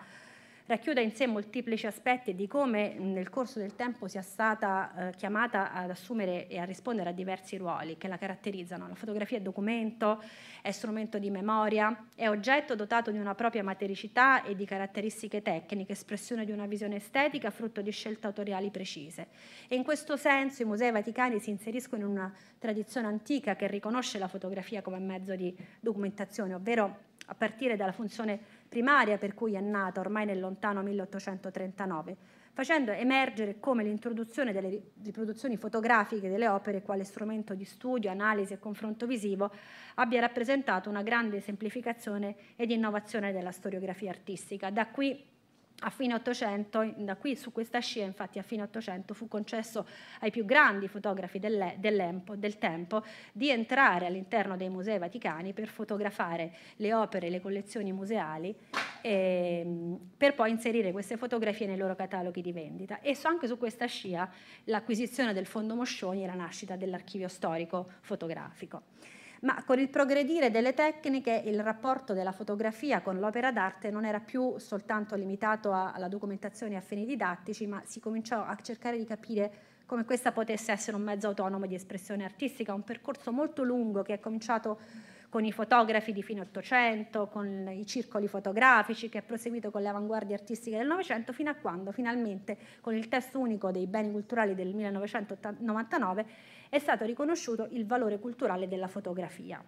racchiude in sé molteplici aspetti di come nel corso del tempo sia stata eh, chiamata ad assumere e a rispondere a diversi ruoli che la caratterizzano. La fotografia è documento, è strumento di memoria, è oggetto dotato di una propria matericità e di caratteristiche tecniche, espressione di una visione estetica, frutto di scelte autoriali precise. E in questo senso i musei vaticani si inseriscono in una tradizione antica che riconosce la fotografia come mezzo di documentazione, ovvero a partire dalla funzione primaria per cui è nata ormai nel lontano 1839, facendo emergere come l'introduzione delle riproduzioni fotografiche delle opere quale strumento di studio, analisi e confronto visivo abbia rappresentato una grande semplificazione ed innovazione della storiografia artistica. Da qui a fine Ottocento, da qui su questa scia infatti a fine Ottocento fu concesso ai più grandi fotografi del, tempo di entrare all'interno dei musei vaticani per fotografare le opere e le collezioni museali e, ehm, per poi inserire queste fotografie nei loro cataloghi di vendita. E anche su questa scia l'acquisizione del fondo Moscioni e la nascita dell'archivio storico fotografico ma con il progredire delle tecniche il rapporto della fotografia con l'opera d'arte non era più soltanto limitato alla documentazione a fini didattici, ma si cominciò a cercare di capire come questa potesse essere un mezzo autonomo di espressione artistica, un percorso molto lungo che è cominciato con i fotografi di fine Ottocento, con i circoli fotografici, che è proseguito con le avanguardie artistiche del Novecento, fino a quando finalmente con il testo unico dei beni culturali del 1999 è stato riconosciuto il valore culturale della fotografia.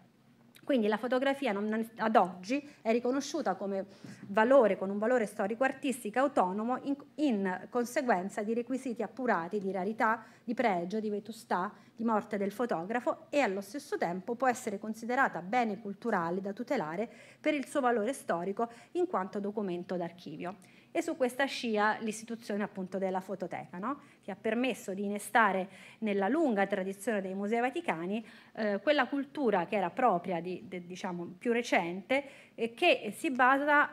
Quindi la fotografia non, ad oggi è riconosciuta come valore, con un valore storico-artistico autonomo in, in, conseguenza di requisiti appurati di rarità, di pregio, di vetustà, di morte del fotografo e allo stesso tempo può essere considerata bene culturale da tutelare per il suo valore storico in quanto documento d'archivio e su questa scia l'istituzione appunto della fototeca, no? che ha permesso di innestare nella lunga tradizione dei musei vaticani eh, quella cultura che era propria di, de, diciamo, più recente e che si basa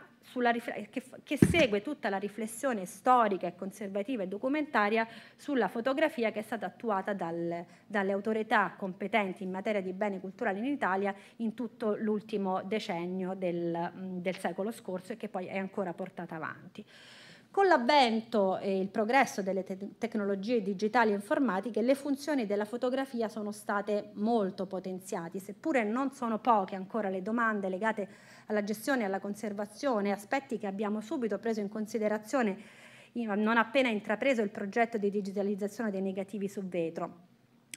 che, che, segue tutta la riflessione storica e conservativa e documentaria sulla fotografia che è stata attuata dal, dalle autorità competenti in materia di beni culturali in Italia in tutto l'ultimo decennio del, del secolo scorso e che poi è ancora portata avanti. Con l'avvento e il progresso delle te- tecnologie digitali e informatiche, le funzioni della fotografia sono state molto potenziate, seppure non sono poche ancora le domande legate alla gestione e alla conservazione, aspetti che abbiamo subito preso in considerazione non appena intrapreso il progetto di digitalizzazione dei negativi su vetro.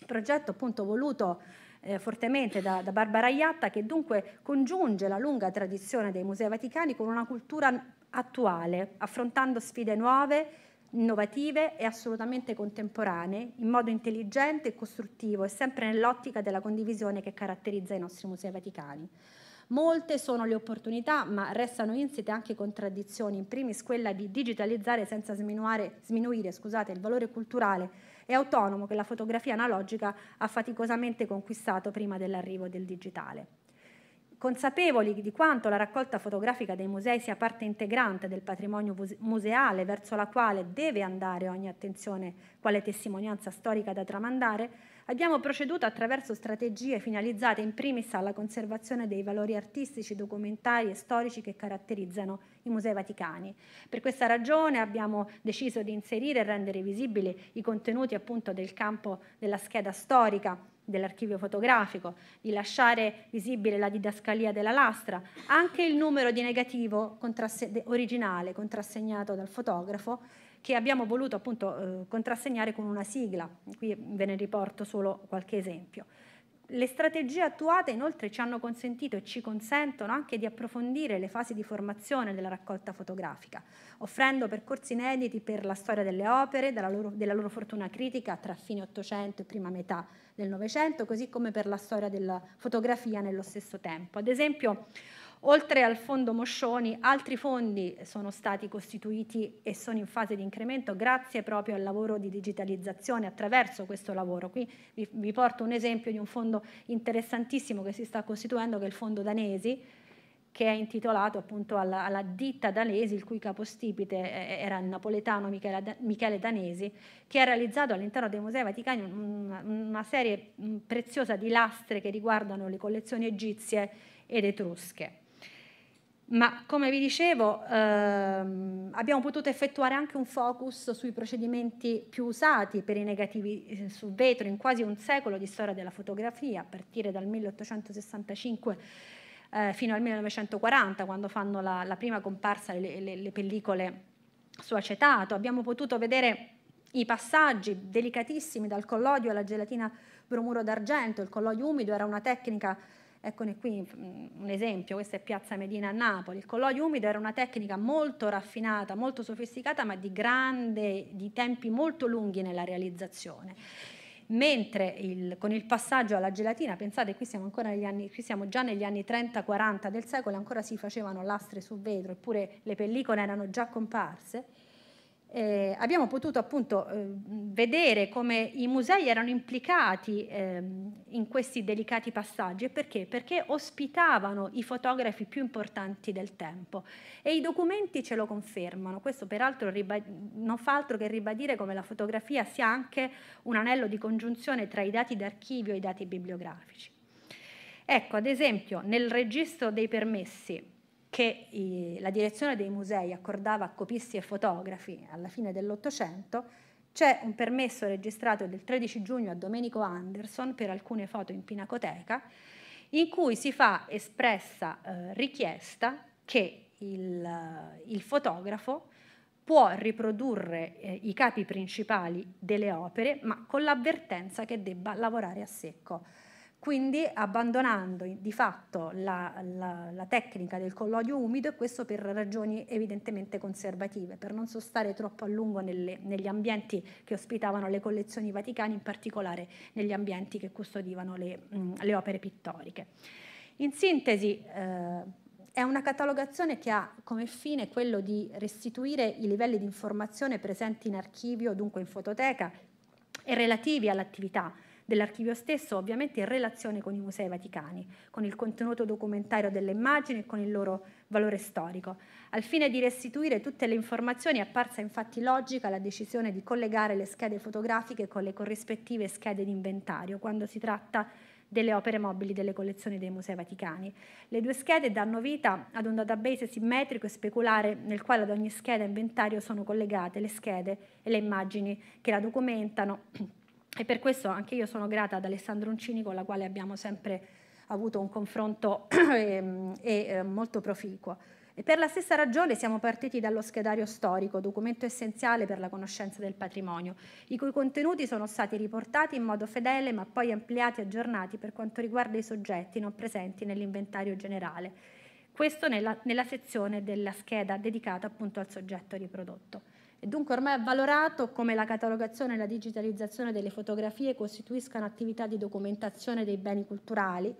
Progetto appunto voluto eh, fortemente da, da Barbara Iatta che dunque congiunge la lunga tradizione dei musei vaticani con una cultura attuale, affrontando sfide nuove, innovative e assolutamente contemporanee, in modo intelligente e costruttivo e sempre nell'ottica della condivisione che caratterizza i nostri musei vaticani. Molte sono le opportunità, ma restano insite anche contraddizioni, in primis quella di digitalizzare senza sminuire scusate, il valore culturale e autonomo che la fotografia analogica ha faticosamente conquistato prima dell'arrivo del digitale. Consapevoli di quanto la raccolta fotografica dei musei sia parte integrante del patrimonio museale verso la quale deve andare ogni attenzione quale testimonianza storica da tramandare, abbiamo proceduto attraverso strategie finalizzate in primis alla conservazione dei valori artistici, documentari e storici che caratterizzano i musei vaticani. Per questa ragione abbiamo deciso di inserire e rendere visibili i contenuti appunto del campo della scheda storica dell'archivio fotografico, di lasciare visibile la didascalia della lastra, anche il numero di negativo originale contrassegnato dal fotografo che abbiamo voluto appunto eh, contrassegnare con una sigla. Qui ve ne riporto solo qualche esempio. Le strategie attuate inoltre ci hanno consentito e ci consentono anche di approfondire le fasi di formazione della raccolta fotografica, offrendo percorsi inediti per la storia delle opere, della loro, della loro fortuna critica tra fine Ottocento e prima metà del Novecento, così come per la storia della fotografia nello stesso tempo. Ad esempio, Oltre al fondo Moscioni, altri fondi sono stati costituiti e sono in fase di incremento grazie proprio al lavoro di digitalizzazione attraverso questo lavoro. Qui vi, vi porto un esempio di un fondo interessantissimo che si sta costituendo, che è il fondo Danesi, che è intitolato appunto alla, alla ditta danesi, il cui capostipite era il napoletano Michele, Michele Danesi, che ha realizzato all'interno dei Musei Vaticani una, una serie preziosa di lastre che riguardano le collezioni egizie ed etrusche. Ma come vi dicevo, ehm, abbiamo potuto effettuare anche un focus sui procedimenti più usati per i negativi eh, su vetro in quasi un secolo di storia della fotografia, a partire dal 1865 eh, fino al 1940, quando fanno la, la prima comparsa le, le, le pellicole su acetato. Abbiamo potuto vedere i passaggi delicatissimi dal collodio alla gelatina bromuro d'argento. Il collodio umido era una tecnica Eccone qui un esempio, questa è Piazza Medina a Napoli. Il colloio umido era una tecnica molto raffinata, molto sofisticata, ma di grande, di tempi molto lunghi nella realizzazione. Mentre il, con il passaggio alla gelatina, pensate, qui siamo, anni, qui siamo già negli anni 30-40 del secolo, ancora si facevano lastre su vetro, eppure le pellicole erano già comparse eh, abbiamo potuto appunto eh, vedere come i musei erano implicati eh, in questi delicati passaggi. perché? Perché ospitavano i fotografi più importanti del tempo e i documenti ce lo confermano. Questo peraltro non fa altro che ribadire come la fotografia sia anche un anello di congiunzione tra i dati d'archivio e i dati bibliografici. Ecco, ad esempio, nel registro dei permessi che i, la direzione dei musei accordava a copisti e fotografi alla fine dell'Ottocento, c'è un permesso registrato del 13 giugno a Domenico Anderson per alcune foto in pinacoteca, in cui si fa espressa eh, richiesta che il, il, fotografo può riprodurre eh, i capi principali delle opere, ma con l'avvertenza che debba lavorare a secco quindi abbandonando di fatto la, la, la, tecnica del collodio umido e questo per ragioni evidentemente conservative, per non sostare troppo a lungo nelle, negli ambienti che ospitavano le collezioni vaticane, in particolare negli ambienti che custodivano le, mh, le opere pittoriche. In sintesi, eh, è una catalogazione che ha come fine quello di restituire i livelli di informazione presenti in archivio, dunque in fototeca, e relativi all'attività dell'archivio stesso, ovviamente in relazione con i musei vaticani, con il contenuto documentario delle immagini e con il loro valore storico. Al fine di restituire tutte le informazioni è apparsa infatti logica la decisione di collegare le schede fotografiche con le corrispettive schede di inventario quando si tratta delle opere mobili delle collezioni dei musei vaticani. Le due schede danno vita ad un database simmetrico e speculare nel quale ad ogni scheda inventario sono collegate le schede e le immagini che la documentano e per questo anche io sono grata ad Alessandro Uncini con la quale abbiamo sempre avuto un confronto e, e, eh, molto proficuo. E per la stessa ragione siamo partiti dallo schedario storico, documento essenziale per la conoscenza del patrimonio, i cui contenuti sono stati riportati in modo fedele ma poi ampliati e aggiornati per quanto riguarda i soggetti non presenti nell'inventario generale. Questo nella, nella sezione della scheda dedicata appunto al soggetto riprodotto. E dunque ormai è valorato come la catalogazione e la digitalizzazione delle fotografie costituiscano attività di documentazione dei beni culturali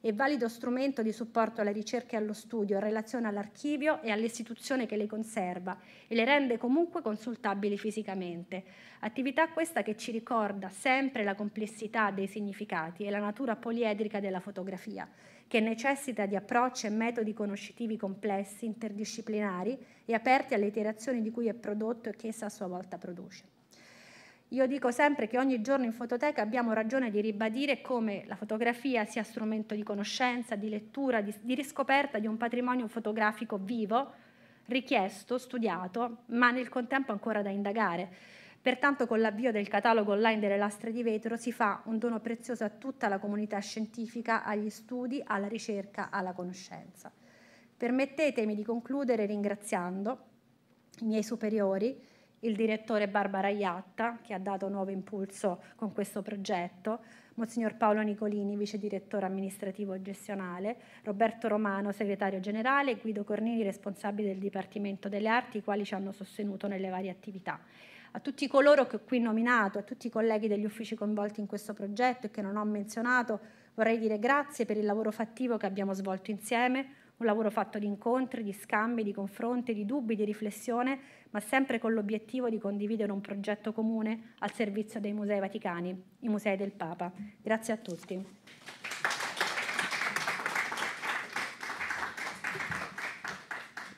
e valido strumento di supporto alla ricerca e allo studio in relazione all'archivio e all'istituzione che le conserva e le rende comunque consultabili fisicamente. Attività questa che ci ricorda sempre la complessità dei significati e la natura poliedrica della fotografia che necessita di approcci e metodi conoscitivi complessi, interdisciplinari e aperti alle iterazioni di cui è prodotto e che essa a sua volta produce. Io dico sempre che ogni giorno in fototeca abbiamo ragione di ribadire come la fotografia sia strumento di conoscenza, di lettura, di, di riscoperta di un patrimonio fotografico vivo, richiesto, studiato, ma nel contempo ancora da indagare Pertanto con l'avvio del catalogo online delle lastre di vetro si fa un dono prezioso a tutta la comunità scientifica, agli studi, alla ricerca, alla conoscenza. Permettetemi di concludere ringraziando i miei superiori, il direttore Barbara Iatta, che ha dato nuovo impulso con questo progetto, Monsignor Paolo Nicolini, vice direttore amministrativo e gestionale, Roberto Romano, segretario generale, Guido Cornini, responsabile del Dipartimento delle Arti, i quali ci hanno sostenuto nelle varie attività. A tutti coloro che ho qui nominato, a tutti i colleghi degli uffici coinvolti in questo progetto e che non ho menzionato, vorrei dire grazie per il lavoro fattivo che abbiamo svolto insieme, un lavoro fatto di incontri, di scambi, di confronti, di dubbi, di riflessione, ma sempre con l'obiettivo di condividere un progetto comune al servizio dei musei vaticani, i musei del Papa. Grazie a tutti.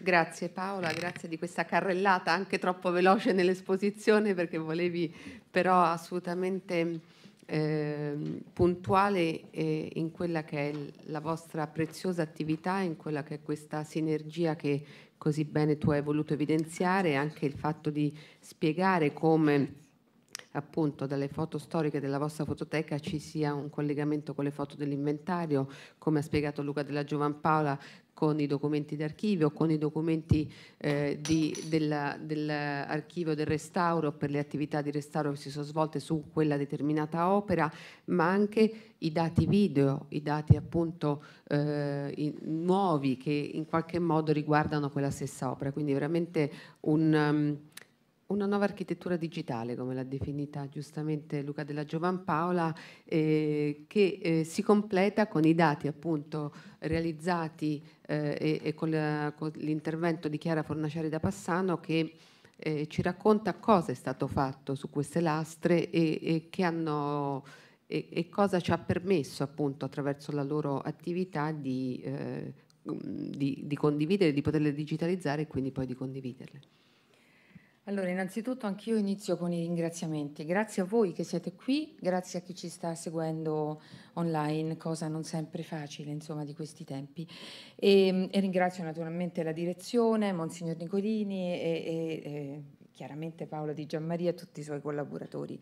Grazie Paola, grazie di questa carrellata anche troppo veloce nell'esposizione perché volevi però assolutamente eh, puntuale eh, in quella che è la vostra preziosa attività, in quella che è questa sinergia che così bene tu hai voluto evidenziare, anche il fatto di spiegare come appunto dalle foto storiche della vostra fototeca ci sia un collegamento con le foto dell'inventario, come ha spiegato Luca della Giovanpaola, con i documenti d'archivio, con i documenti eh, dell'archivio del restauro per le attività di restauro che si sono svolte su quella determinata opera, ma anche i dati video, i dati appunto eh, i, nuovi che in qualche modo riguardano quella stessa opera. Quindi veramente un... Um, una nuova architettura digitale, come l'ha definita giustamente Luca della Giovanpaola, eh, che eh, si completa con i dati appunto realizzati eh, e, e con, la, con, l'intervento di Chiara Fornaciari da Passano che eh, ci racconta cosa è stato fatto su queste lastre e, e hanno e, cosa ci ha permesso appunto attraverso la loro attività di, eh, di, di condividere, di poterle digitalizzare e quindi poi di condividerle. Allora, innanzitutto anch'io inizio con i ringraziamenti. Grazie a voi che siete qui, grazie a chi ci sta seguendo online, cosa non sempre facile, insomma, di questi tempi. E, e ringrazio naturalmente la direzione, Monsignor Nicolini e, e, e chiaramente Paolo Di Gianmaria e tutti i suoi collaboratori.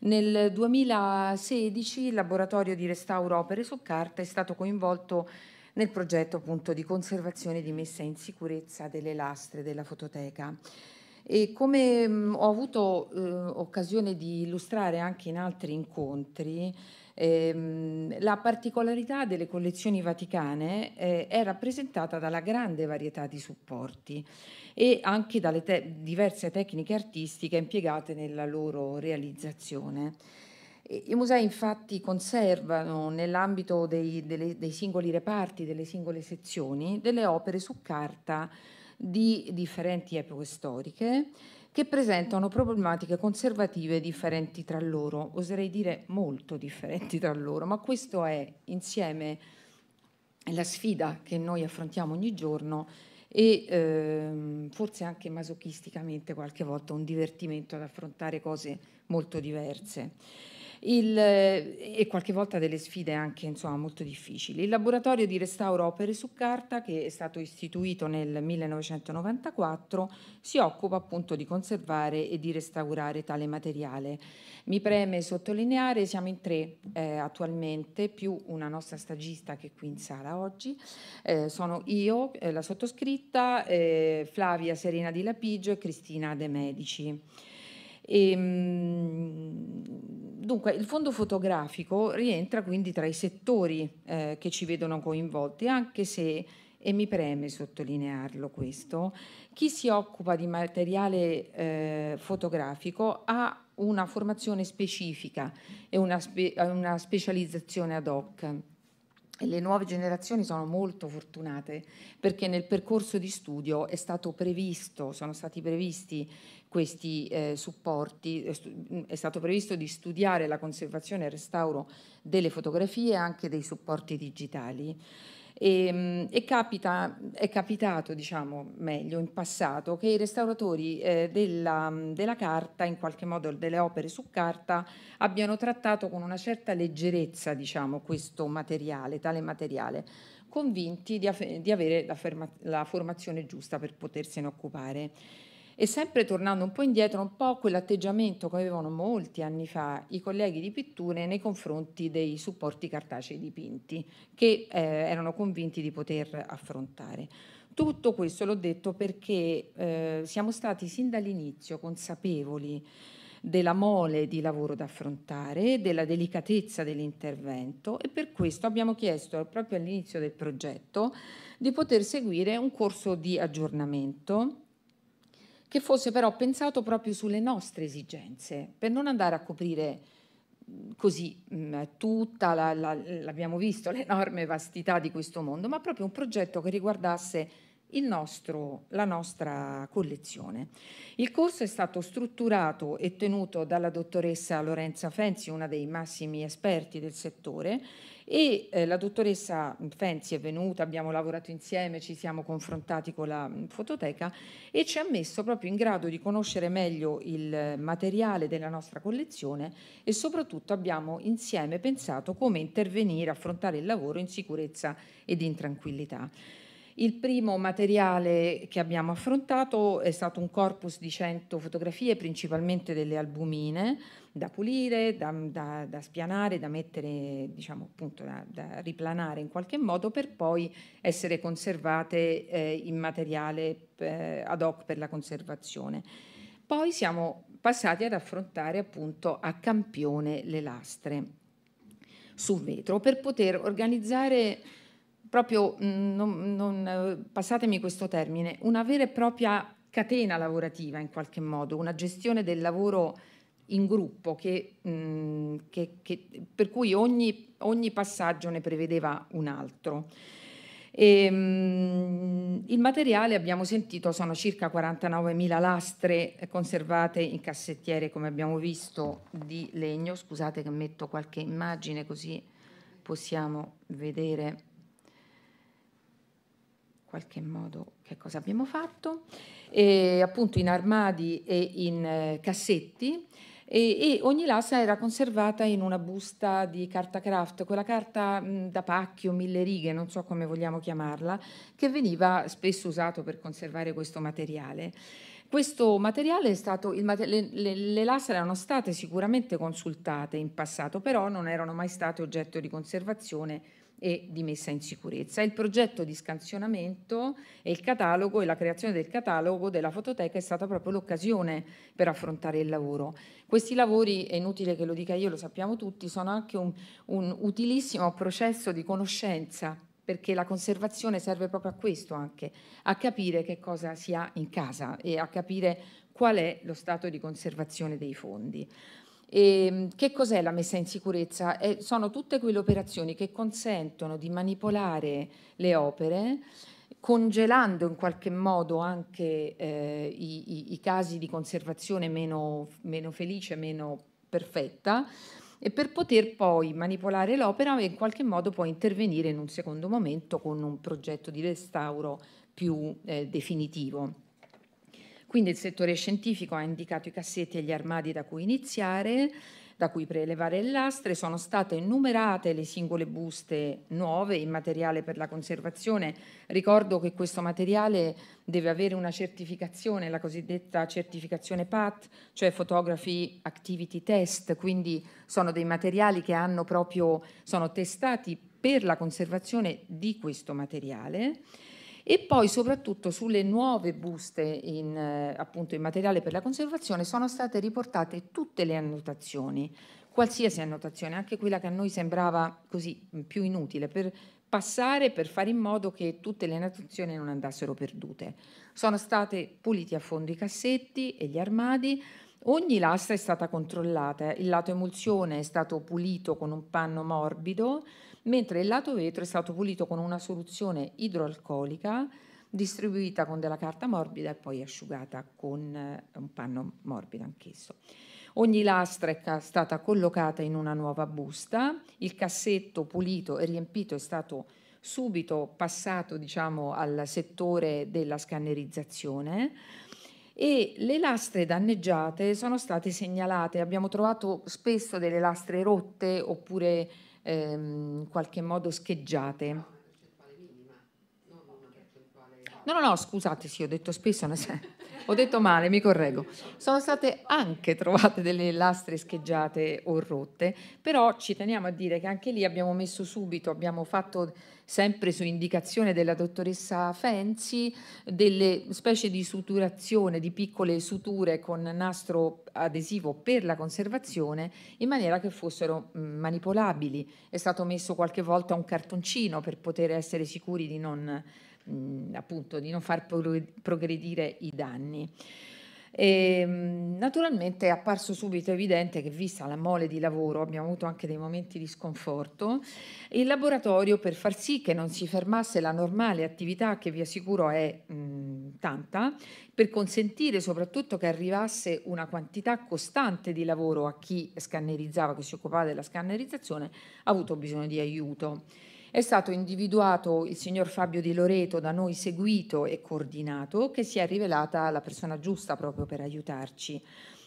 Nel 2016 il laboratorio di restauro opere su carta è stato coinvolto nel progetto appunto di conservazione e di messa in sicurezza delle lastre della fototeca. E come mh, ho avuto eh, occasione di illustrare anche in altri incontri, ehm, la particolarità delle collezioni vaticane eh, è rappresentata dalla grande varietà di supporti e anche dalle te- diverse tecniche artistiche impiegate nella loro realizzazione. I musei infatti conservano nell'ambito dei, dei singoli reparti, delle singole sezioni, delle opere su carta di differenti epoche storiche che presentano problematiche conservative differenti tra loro, oserei dire molto differenti tra loro, ma questo è insieme la sfida che noi affrontiamo ogni giorno e ehm, forse anche masochisticamente qualche volta un divertimento ad affrontare cose molto diverse il, e qualche volta delle sfide anche insomma, molto difficili. Il laboratorio di restauro opere su carta, che è stato istituito nel 1994, si occupa appunto di conservare e di restaurare tale materiale. Mi preme sottolineare, siamo in tre eh, attualmente, più una nostra stagista che è qui in sala oggi, eh, sono io, eh, la sottoscritta, eh, Flavia Serena Di Lapigio e Cristina De Medici. E, ehm, dunque, il fondo fotografico rientra quindi tra i settori eh, che ci vedono coinvolti, anche se, e mi preme sottolinearlo questo, chi si occupa di materiale eh, fotografico ha una formazione specifica e una, spe- una specializzazione ad hoc. E le nuove generazioni sono molto fortunate perché nel percorso di studio è stato previsto, sono stati previsti questi eh, supporti, è stato previsto di studiare la conservazione e il restauro delle fotografie e anche dei supporti digitali. E, ehm, e capita, è capitato, diciamo meglio, in passato che i restauratori eh, della, della, carta, in qualche modo delle opere su carta, abbiano trattato con una certa leggerezza diciamo, questo materiale, tale materiale, convinti di, di avere la, la formazione giusta per potersene occupare. E sempre tornando un po' indietro, un po' quell'atteggiamento che avevano molti anni fa i colleghi di pitture nei confronti dei supporti cartacei dipinti, che eh, erano convinti di poter affrontare. Tutto questo l'ho detto perché eh, siamo stati sin dall'inizio consapevoli della mole di lavoro da affrontare, della delicatezza dell'intervento e per questo abbiamo chiesto proprio all'inizio del progetto di poter seguire un corso di aggiornamento che fosse però pensato proprio sulle nostre esigenze, per non andare a coprire così tutta, la, la, l'abbiamo visto, l'enorme vastità di questo mondo, ma proprio un progetto che riguardasse nostro, la nostra collezione. Il corso è stato strutturato e tenuto dalla dottoressa Lorenza Fenzi, una dei massimi esperti del settore, e eh, la dottoressa Fenzi è venuta, abbiamo lavorato insieme, ci siamo confrontati con la mm, fototeca e ci ha messo proprio in grado di conoscere meglio il materiale della nostra collezione e soprattutto abbiamo insieme pensato come intervenire, affrontare il lavoro in sicurezza ed in tranquillità. Il primo materiale che abbiamo affrontato è stato un corpus di 100 fotografie, principalmente delle albumine, da pulire, da, da, da spianare, da mettere, diciamo appunto, da, da, riplanare in qualche modo per poi essere conservate eh, in materiale eh, ad hoc per la conservazione. Poi siamo passati ad affrontare appunto a campione le lastre su vetro per poter organizzare proprio, mm, non, non, passatemi questo termine, una vera e propria catena lavorativa in qualche modo, una gestione del lavoro in gruppo che, mh, mm, che, che, per cui ogni, ogni, passaggio ne prevedeva un altro. E, mh, mm, il materiale, abbiamo sentito, sono circa 49.000 lastre conservate in cassettiere, come abbiamo visto, di legno. Scusate che metto qualche immagine così possiamo vedere qualche modo che cosa abbiamo fatto, e, appunto in armadi e in eh, cassetti e, e, ogni lassa era conservata in una busta di carta craft, quella carta mh, da pacchio, mille righe, non so come vogliamo chiamarla, che veniva spesso usato per conservare questo materiale. Questo materiale è stato, mate- le, le, le lastre erano state sicuramente consultate in passato, però non erano mai state oggetto di conservazione e di messa in sicurezza. Il progetto di scansionamento e il catalogo e la creazione del catalogo della fototeca è stata proprio l'occasione per affrontare il lavoro. Questi lavori, è inutile che lo dica io, lo sappiamo tutti, sono anche un, un utilissimo processo di conoscenza perché la conservazione serve proprio a questo anche, a capire che cosa si ha in casa e a capire qual è lo stato di conservazione dei fondi. E ehm, che cos'è la messa in sicurezza? Eh, sono tutte quelle operazioni che consentono di manipolare le opere congelando in qualche modo anche eh, i, i, i, casi di conservazione meno, meno felice, meno perfetta, e per poter poi manipolare l'opera e in qualche modo poi intervenire in un secondo momento con un progetto di restauro più eh, definitivo. Quindi il settore scientifico ha indicato i cassetti e gli armadi da cui iniziare, da cui prelevare le lastre, sono state numerate le singole buste nuove in materiale per la conservazione. Ricordo che questo materiale deve avere una certificazione, la cosiddetta certificazione PAT, cioè Photography Activity Test, quindi sono dei materiali che hanno proprio, sono testati per la conservazione di questo materiale e poi soprattutto sulle nuove buste in, eh, appunto in materiale per la conservazione sono state riportate tutte le annotazioni, qualsiasi annotazione, anche quella che a noi sembrava così più inutile, per passare per fare in modo che tutte le annotazioni non andassero perdute. Sono state puliti a fondo i cassetti e gli armadi, ogni lastra è stata controllata, il lato emulsione è stato pulito con un panno morbido, mentre il lato vetro è stato pulito con una soluzione idroalcolica distribuita con della carta morbida e poi asciugata con eh, un panno morbido anch'esso. Ogni lastra è stata collocata in una nuova busta, il cassetto pulito e riempito è stato subito passato diciamo, al settore della scannerizzazione e le lastre danneggiate sono state segnalate. Abbiamo trovato spesso delle lastre rotte oppure ehm, in qualche modo scheggiate. No, no, no, scusate, sì, ho detto spesso, ho detto male, mi correggo. Sono state anche trovate delle lastre scheggiate o rotte, però ci teniamo a dire che anche lì abbiamo messo subito, abbiamo fatto sempre su indicazione della dottoressa Fenzi, delle specie di suturazione, di piccole suture con nastro adesivo per la conservazione, in maniera che fossero mm, manipolabili. È stato messo qualche volta un cartoncino per poter essere sicuri di non, mh, appunto, di non far progredire i danni. E, ehm, naturalmente è apparso subito evidente che, vista la mole di lavoro, abbiamo avuto anche dei momenti di sconforto, il laboratorio per far sì che non si fermasse la normale attività, che vi assicuro è mh, tanta, per consentire soprattutto che arrivasse una quantità costante di lavoro a chi scannerizzava, che si occupava della scannerizzazione, ha avuto bisogno di aiuto. È stato individuato il signor Fabio Di Loreto, da noi seguito e coordinato, che si è rivelata la persona giusta proprio per aiutarci.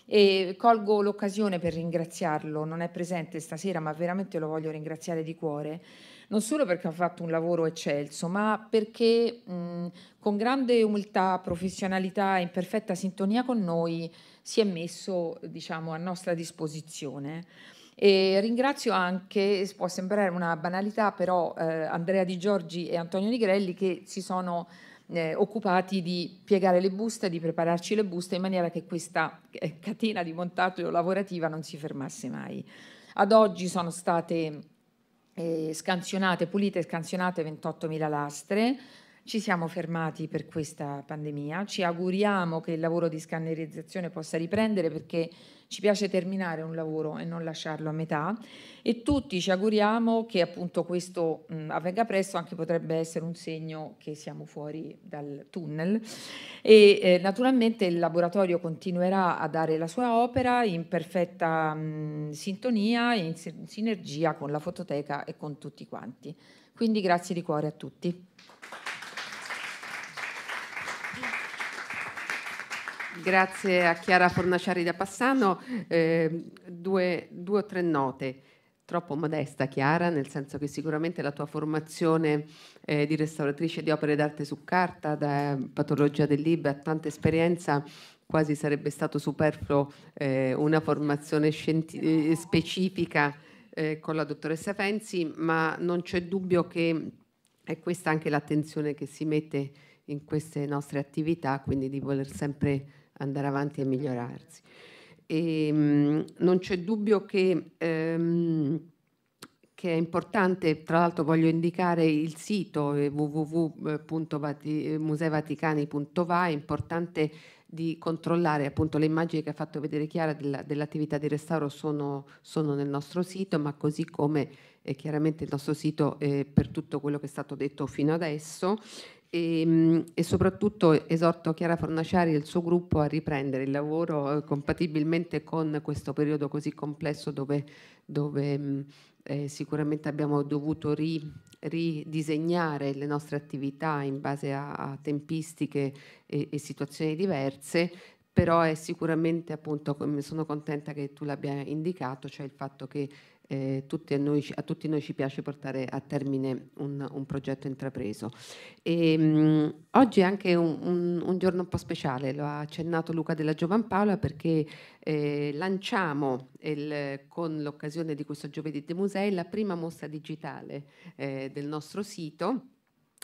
E colgo l'occasione per ringraziarlo, non è presente stasera, ma veramente lo voglio ringraziare di cuore, non solo perché ha fatto un lavoro eccelso, ma perché mh, con grande umiltà, professionalità e in perfetta sintonia con noi si è messo diciamo, a nostra disposizione. E ringrazio anche, può sembrare una banalità, però eh, Andrea Di Giorgi e Antonio Nigrelli che si sono eh, occupati di piegare le buste, di prepararci le buste in maniera che questa eh, catena di montaggio lavorativa non si fermasse mai. Ad oggi sono state eh, scansionate, pulite e scansionate 28.000 lastre, ci siamo fermati per questa pandemia, ci auguriamo che il lavoro di scannerizzazione possa riprendere perché ci piace terminare un lavoro e non lasciarlo a metà e tutti ci auguriamo che appunto questo mh, avvenga presto, anche potrebbe essere un segno che siamo fuori dal tunnel e eh, naturalmente il laboratorio continuerà a dare la sua opera in perfetta mh, sintonia e in sinergia con la fototeca e con tutti quanti. Quindi grazie di cuore a tutti. Grazie a Chiara Fornaciari da Passano. Eh, due, due o tre note troppo modesta, Chiara, nel senso che sicuramente la tua formazione eh, di restauratrice di opere d'arte su carta, da patologia del libro, a tanta esperienza, quasi sarebbe stato superfluo eh, una formazione scienti- eh, specifica eh, con la dottoressa Fenzi, ma non c'è dubbio che è questa anche l'attenzione che si mette in queste nostre attività, quindi di voler sempre andare avanti e migliorarsi. E, ehm, mh, non c'è dubbio che, ehm, che, è importante, tra l'altro voglio indicare il sito eh, www.museivaticani.va, è importante di controllare appunto le immagini che ha fatto vedere Chiara della, dell'attività di restauro sono, sono, nel nostro sito, ma così come eh, chiaramente il nostro sito eh, per tutto quello che è stato detto fino adesso e, ehm, e, soprattutto esorto Chiara Fornaciari e il suo gruppo a riprendere il lavoro eh, compatibilmente con questo periodo così complesso dove, dove mm, eh, sicuramente abbiamo dovuto ri, ridisegnare le nostre attività in base a, a tempistiche e, e, situazioni diverse, però è sicuramente appunto, sono contenta che tu l'abbia indicato, cioè il fatto che eh, tutti a, noi, a, tutti noi ci piace portare a termine un, un progetto intrapreso. E, mh, oggi è anche un, un, un, giorno un po' speciale, lo ha accennato Luca della Giovanpaola perché eh, lanciamo il, con l'occasione di questo giovedì dei musei la prima mostra digitale eh, del nostro sito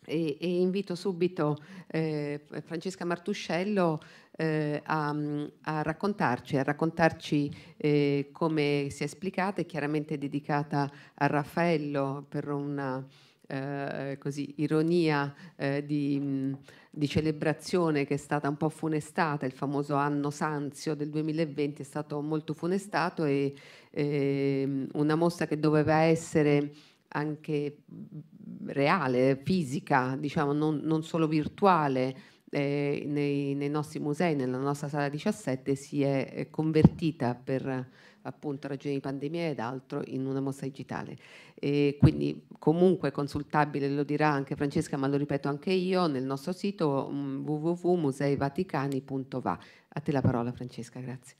e, e invito subito eh, Francesca Martuscello eh, a, a, raccontarci, a raccontarci eh, come si è esplicata e chiaramente dedicata a Raffaello per una eh, così, ironia eh, di, di, celebrazione che è stata un po' funestata, il famoso anno Sanzio del 2020 è stato molto funestato e ehm, una mostra che doveva essere anche reale, fisica, diciamo, non, non solo virtuale, eh, nei, nei, nostri musei, nella nostra sala 17, si è convertita per appunto ragioni di pandemia ed altro in una mostra digitale. E quindi comunque consultabile, lo dirà anche Francesca, ma lo ripeto anche io, nel nostro sito mm, www.museivaticani.va. A te la parola Francesca, grazie.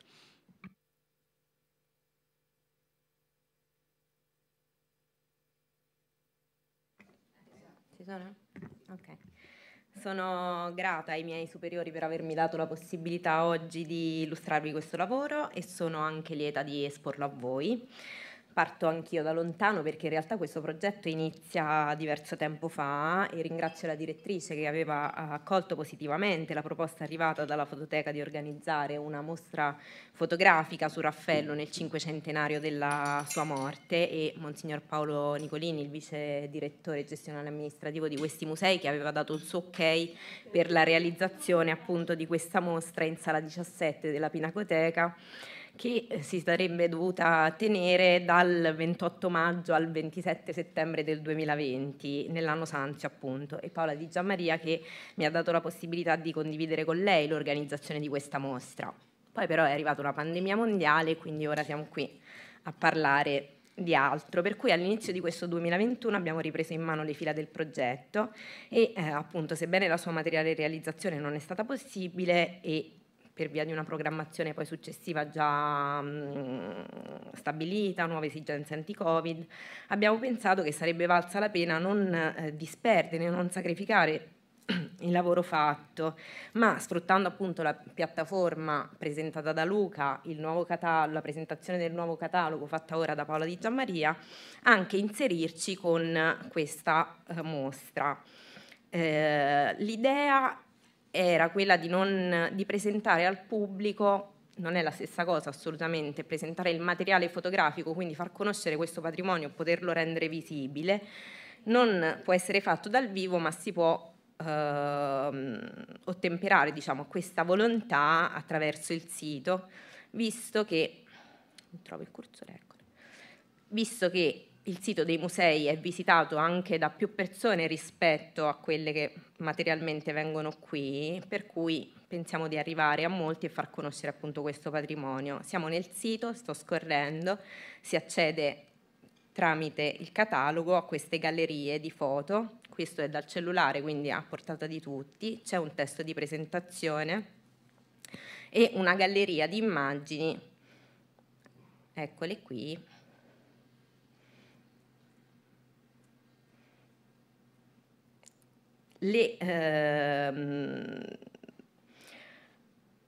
Ci sono? Sono grata ai miei superiori per avermi dato la possibilità oggi di illustrarvi questo lavoro e sono anche lieta di esporlo a voi. Parto anch'io da lontano perché in realtà questo progetto inizia diverso tempo fa e ringrazio la direttrice che aveva accolto positivamente la proposta arrivata dalla fototeca di organizzare una mostra fotografica su Raffaello nel cinquecentenario della sua morte e Monsignor Paolo Nicolini, il vice direttore gestionale amministrativo di questi musei, che aveva dato il suo ok per la realizzazione appunto di questa mostra in sala 17 della Pinacoteca che eh, si sarebbe dovuta tenere dal 28 maggio al 27 settembre del 2020, nell'anno Sanzio appunto, e Paola Di Giammaria che mi ha dato la possibilità di condividere con lei l'organizzazione di questa mostra. Poi però è arrivata una pandemia mondiale quindi ora siamo qui a parlare di altro, per cui all'inizio di questo 2021 abbiamo ripreso in mano le fila del progetto e eh, appunto sebbene la sua materiale realizzazione non è stata possibile e per via di una programmazione poi successiva già mh, stabilita, nuove esigenze anti-Covid, abbiamo pensato che sarebbe valsa la pena non eh, disperdere, non sacrificare il lavoro fatto, ma sfruttando appunto la piattaforma presentata da Luca, catalogo, la presentazione del nuovo catalogo fatta ora da Paola Di Giammaria, anche inserirci con questa eh, mostra. Eh, l'idea era quella di, non, di presentare al pubblico non è la stessa cosa assolutamente, presentare il materiale fotografico, quindi far conoscere questo patrimonio, poterlo rendere visibile, non può essere fatto dal vivo, ma si può eh, ottemperare diciamo, questa volontà attraverso il sito, visto che, trovo il cursore, ecco, visto che il sito dei musei è visitato anche da più persone rispetto a quelle che materialmente vengono qui, per cui pensiamo di arrivare a molti e far conoscere appunto questo patrimonio. Siamo nel sito, sto scorrendo, si accede tramite il catalogo a queste gallerie di foto, questo è dal cellulare quindi a portata di tutti, c'è un testo di presentazione e una galleria di immagini, eccole qui, le, ehm,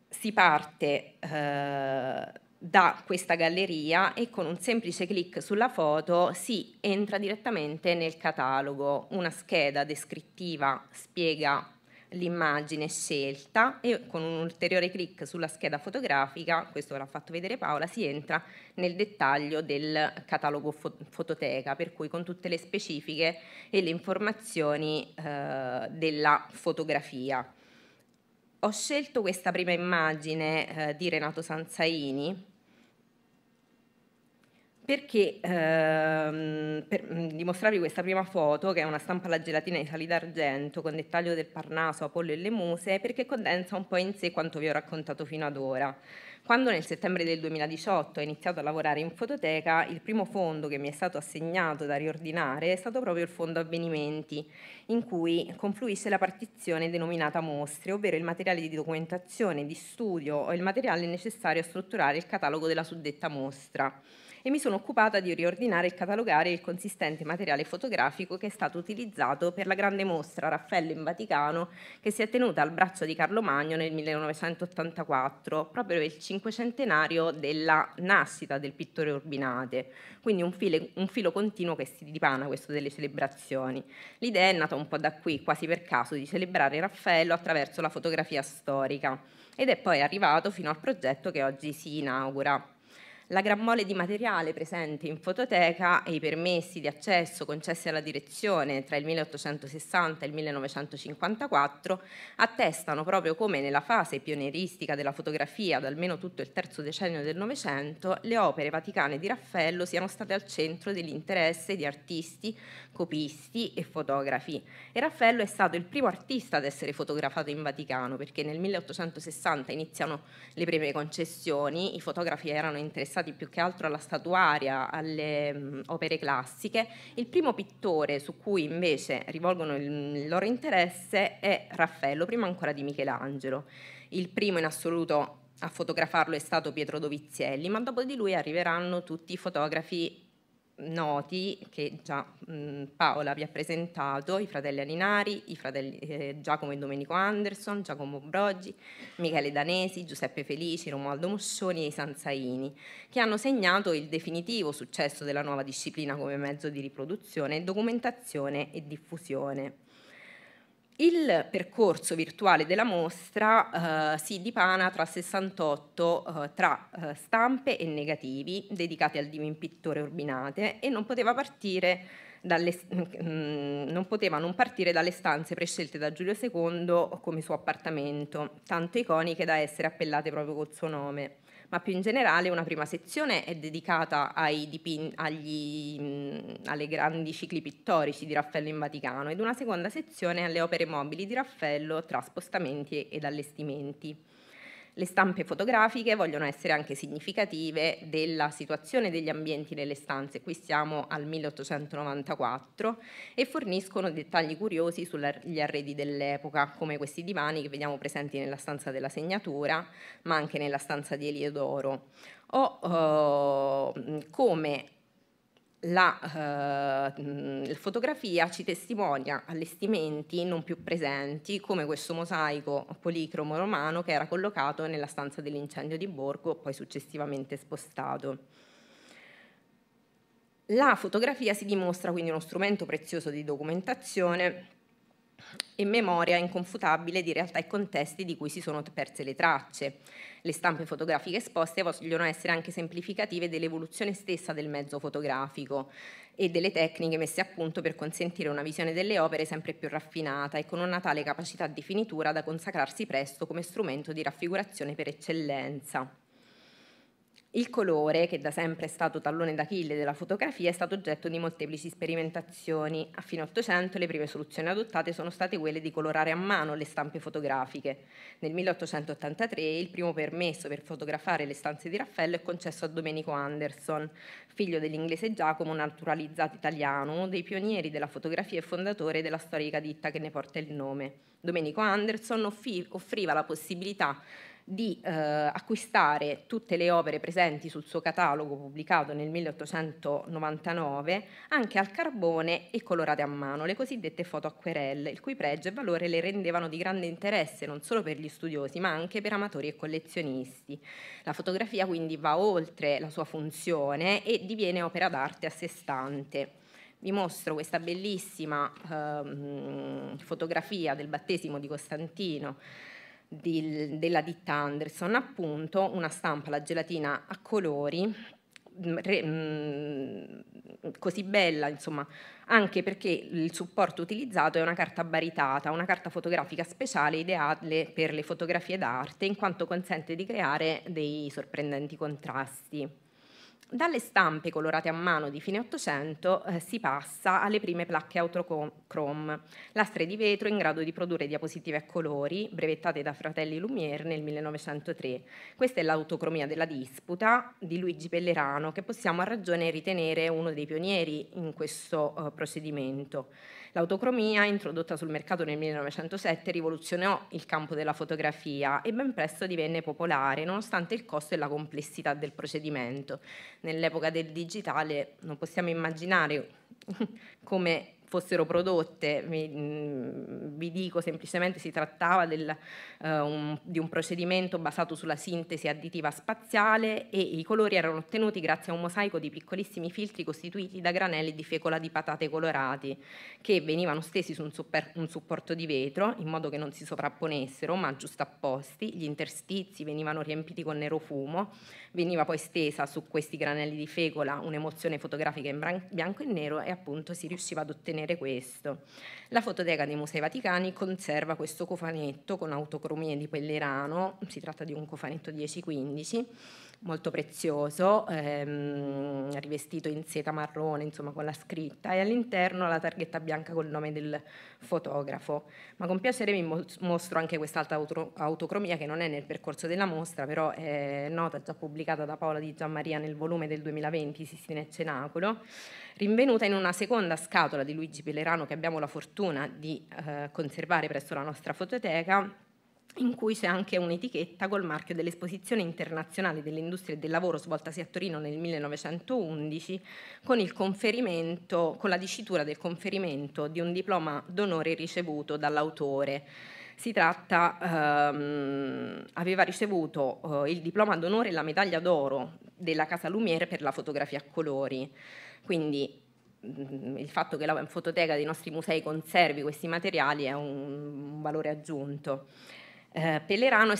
si parte eh, da questa galleria e con un semplice clic sulla foto si entra direttamente nel catalogo. Una scheda descrittiva spiega l'immagine scelta e con un ulteriore clic sulla scheda fotografica, questo l'ha fatto vedere Paola, si entra nel dettaglio del catalogo fototeca, per cui con tutte le specifiche e le informazioni eh, della fotografia. Ho scelto questa prima immagine eh, di Renato Sanzaini perché ehm, per mm, dimostrarvi questa prima foto, che è una stampa alla gelatina di sali d'argento con dettaglio del Parnaso, Apollo e le Muse, perché condensa un po' in sé quanto vi ho raccontato fino ad ora. Quando nel settembre del 2018 ho iniziato a lavorare in fototeca, il primo fondo che mi è stato assegnato da riordinare è stato proprio il fondo avvenimenti, in cui confluisce la partizione denominata mostre, ovvero il materiale di documentazione, di studio o il materiale necessario a strutturare il catalogo della suddetta mostra e mi sono occupata di riordinare e catalogare il consistente materiale fotografico che è stato utilizzato per la grande mostra Raffaello in Vaticano che si è tenuta al braccio di Carlo Magno nel 1984, proprio il cinquecentenario della nascita del pittore Urbinate, quindi un, file, un filo continuo che si dipana questo delle celebrazioni. L'idea è nata un po' da qui, quasi per caso, di celebrare Raffaello attraverso la fotografia storica. Ed è poi arrivato fino al progetto che oggi si inaugura la gran mole di materiale presente in fototeca e i permessi di accesso concessi alla direzione tra il 1860 e il 1954 attestano proprio come nella fase pionieristica della fotografia da almeno tutto il terzo decennio del Novecento le opere vaticane di Raffaello siano state al centro dell'interesse di artisti, copisti e fotografi. E Raffaello è stato il primo artista ad essere fotografato in Vaticano perché nel 1860 iniziano le prime concessioni, i fotografi erano interessati interessati più che altro alla statuaria, alle mh, opere classiche. Il primo pittore su cui invece rivolgono il, il loro interesse è Raffaello, prima ancora di Michelangelo. Il primo in assoluto a fotografarlo è stato Pietro Dovizielli, ma dopo di lui arriveranno tutti i fotografi noti che già mh, Paola vi ha presentato, i fratelli Aninari, i fratelli eh, Giacomo e Domenico Anderson, Giacomo Broggi, Michele Danesi, Giuseppe Felici, Romualdo Moscioni e i Sanzaini, che hanno segnato il definitivo successo della nuova disciplina come mezzo di riproduzione, documentazione e diffusione. Il percorso virtuale della mostra eh, si dipana tra 68 eh, tra eh, stampe e negativi dedicati al divin pittore Urbinate e non poteva dalle, mm, non poteva non partire dalle stanze prescelte da Giulio II come suo appartamento, tanto iconiche da essere appellate proprio col suo nome ma più in generale una prima sezione è dedicata dipin- agli, mh, alle grandi cicli pittorici di Raffaello in Vaticano ed una seconda sezione alle opere mobili di Raffaello tra spostamenti ed allestimenti. Le stampe fotografiche vogliono essere anche significative della situazione degli ambienti nelle stanze, qui siamo al 1894, e forniscono dettagli curiosi sugli arredi dell'epoca, come questi divani che vediamo presenti nella stanza della segnatura, ma anche nella stanza di Eliodoro, o uh, come la eh, fotografia ci testimonia allestimenti non più presenti, come questo mosaico policromo romano che era collocato nella stanza dell'incendio di Borgo, poi successivamente spostato. La fotografia si dimostra quindi uno strumento prezioso di documentazione e memoria inconfutabile di realtà e contesti di cui si sono perse le tracce. Le stampe fotografiche esposte vogliono essere anche semplificative dell'evoluzione stessa del mezzo fotografico e delle tecniche messe a punto per consentire una visione delle opere sempre più raffinata e con una tale capacità di finitura da consacrarsi presto come strumento di raffigurazione per eccellenza. Il colore, che da sempre è stato tallone d'Achille della fotografia, è stato oggetto di molteplici sperimentazioni. A fine Ottocento le prime soluzioni adottate sono state quelle di colorare a mano le stampe fotografiche. Nel 1883 il primo permesso per fotografare le stanze di Raffaello è concesso a Domenico Anderson, figlio dell'inglese Giacomo, naturalizzato italiano, uno dei pionieri della fotografia e fondatore della storica ditta che ne porta il nome. Domenico Anderson offriva la possibilità di eh, acquistare tutte le opere presenti sul suo catalogo pubblicato nel 1899 anche al carbone e colorate a mano, le cosiddette foto acquerelle, il cui pregio e valore le rendevano di grande interesse non solo per gli studiosi ma anche per amatori e collezionisti. La fotografia quindi va oltre la sua funzione e diviene opera d'arte a sé stante vi mostro questa bellissima eh, fotografia del battesimo di Costantino di, della ditta Anderson, appunto una stampa, la gelatina a colori, mm, re, mh, mm, così bella, insomma, anche perché il supporto utilizzato è una carta baritata, una carta fotografica speciale ideale per le fotografie d'arte, in quanto consente di creare dei sorprendenti contrasti. Dalle stampe colorate a mano di fine Ottocento eh, si passa alle prime placche autochrome, lastre di vetro in grado di produrre diapositive a colori, brevettate da fratelli Lumière nel 1903. Questa è l'autocromia della disputa di Luigi Pellerano, che possiamo a ragione ritenere uno dei pionieri in questo uh, procedimento. L'autocromia, introdotta sul mercato nel 1907, rivoluzionò il campo della fotografia e ben presto divenne popolare, nonostante il costo e la complessità del procedimento. Nell'epoca del digitale non possiamo immaginare come fossero prodotte, vi, mm, vi dico semplicemente si trattava del, uh, un, di un procedimento basato sulla sintesi additiva spaziale e i colori erano ottenuti grazie a un mosaico di piccolissimi filtri costituiti da granelli di fecola di patate colorati che venivano stesi su un, super, un supporto di vetro in modo che non si sovrapponessero ma giustapposti, gli interstizi venivano riempiti con nero fumo, veniva poi stesa su questi granelli di fecola un'emozione fotografica in bianco e nero e appunto si riusciva ad ottenere ottenere questo. La Fototeca dei Musei Vaticani conserva questo cofanetto con autocromie di Pellerano, si tratta di un cofanetto 10-15, molto prezioso, ehm, rivestito in seta marrone, insomma con la scritta, e all'interno la targhetta bianca col nome del fotografo. Ma con piacere vi mostro anche quest'altra autocromia che non è nel percorso della mostra, però è nota, già pubblicata da Paola Di Gianmaria nel volume del 2020, Sistine e Cenacolo, rinvenuta in una seconda scatola di Luigi Pellerano che abbiamo la fortuna di eh, conservare presso la nostra fototeca in cui c'è anche un'etichetta col marchio dell'Esposizione internazionale delle industrie del lavoro svoltasi a Torino nel 1911 con, con la dicitura del conferimento di un diploma d'onore ricevuto dall'autore. Si tratta, ehm, aveva ricevuto eh, il diploma d'onore e la medaglia d'oro della Casa Lumiere per la fotografia a colori. Quindi mm, il fatto che la fototeca dei nostri musei conservi questi materiali è un valore aggiunto. Eh, Pellerano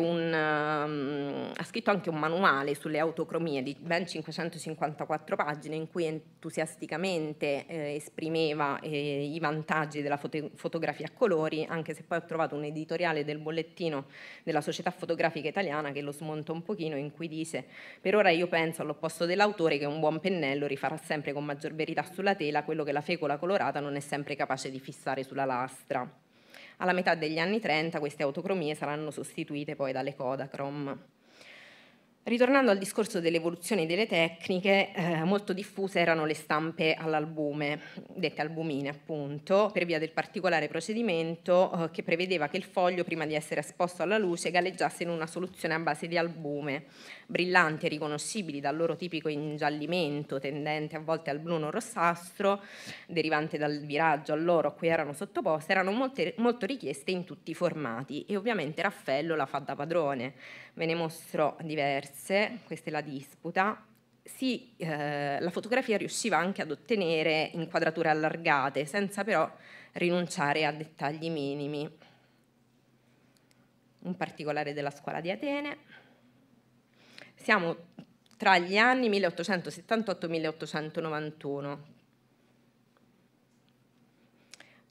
un, um, ha scritto anche un manuale sulle autocromie di ben 554 pagine in cui entusiasticamente eh, esprimeva eh, i vantaggi della foto- fotografia a colori, anche se poi ho trovato un editoriale del bollettino della Società Fotografica Italiana che lo smonta un pochino in cui dice per ora io penso all'opposto dell'autore che un buon pennello rifarà sempre con maggior verità sulla tela quello che la fecola colorata non è sempre capace di fissare sulla lastra. Alla metà degli anni 30 queste autocromie saranno sostituite poi dalle Kodachrome. Ritornando al discorso dell'evoluzione delle tecniche, eh, molto diffuse erano le stampe all'albume, dette albumine appunto, per via del particolare procedimento eh, che prevedeva che il foglio, prima di essere esposto alla luce, galleggiasse in una soluzione a base di albume, brillanti e riconoscibili dal loro tipico ingiallimento, tendente a volte al bruno rossastro, derivante dal viraggio all'oro a cui erano sottoposte, erano molte, molto richieste in tutti i formati. E ovviamente Raffaello la fa da padrone. Ve ne mostro diverse, questa è la disputa, sì, eh, la fotografia riusciva anche ad ottenere inquadrature allargate, senza però rinunciare a dettagli minimi. Un particolare della scuola di Atene. Siamo tra gli anni 1878-1891.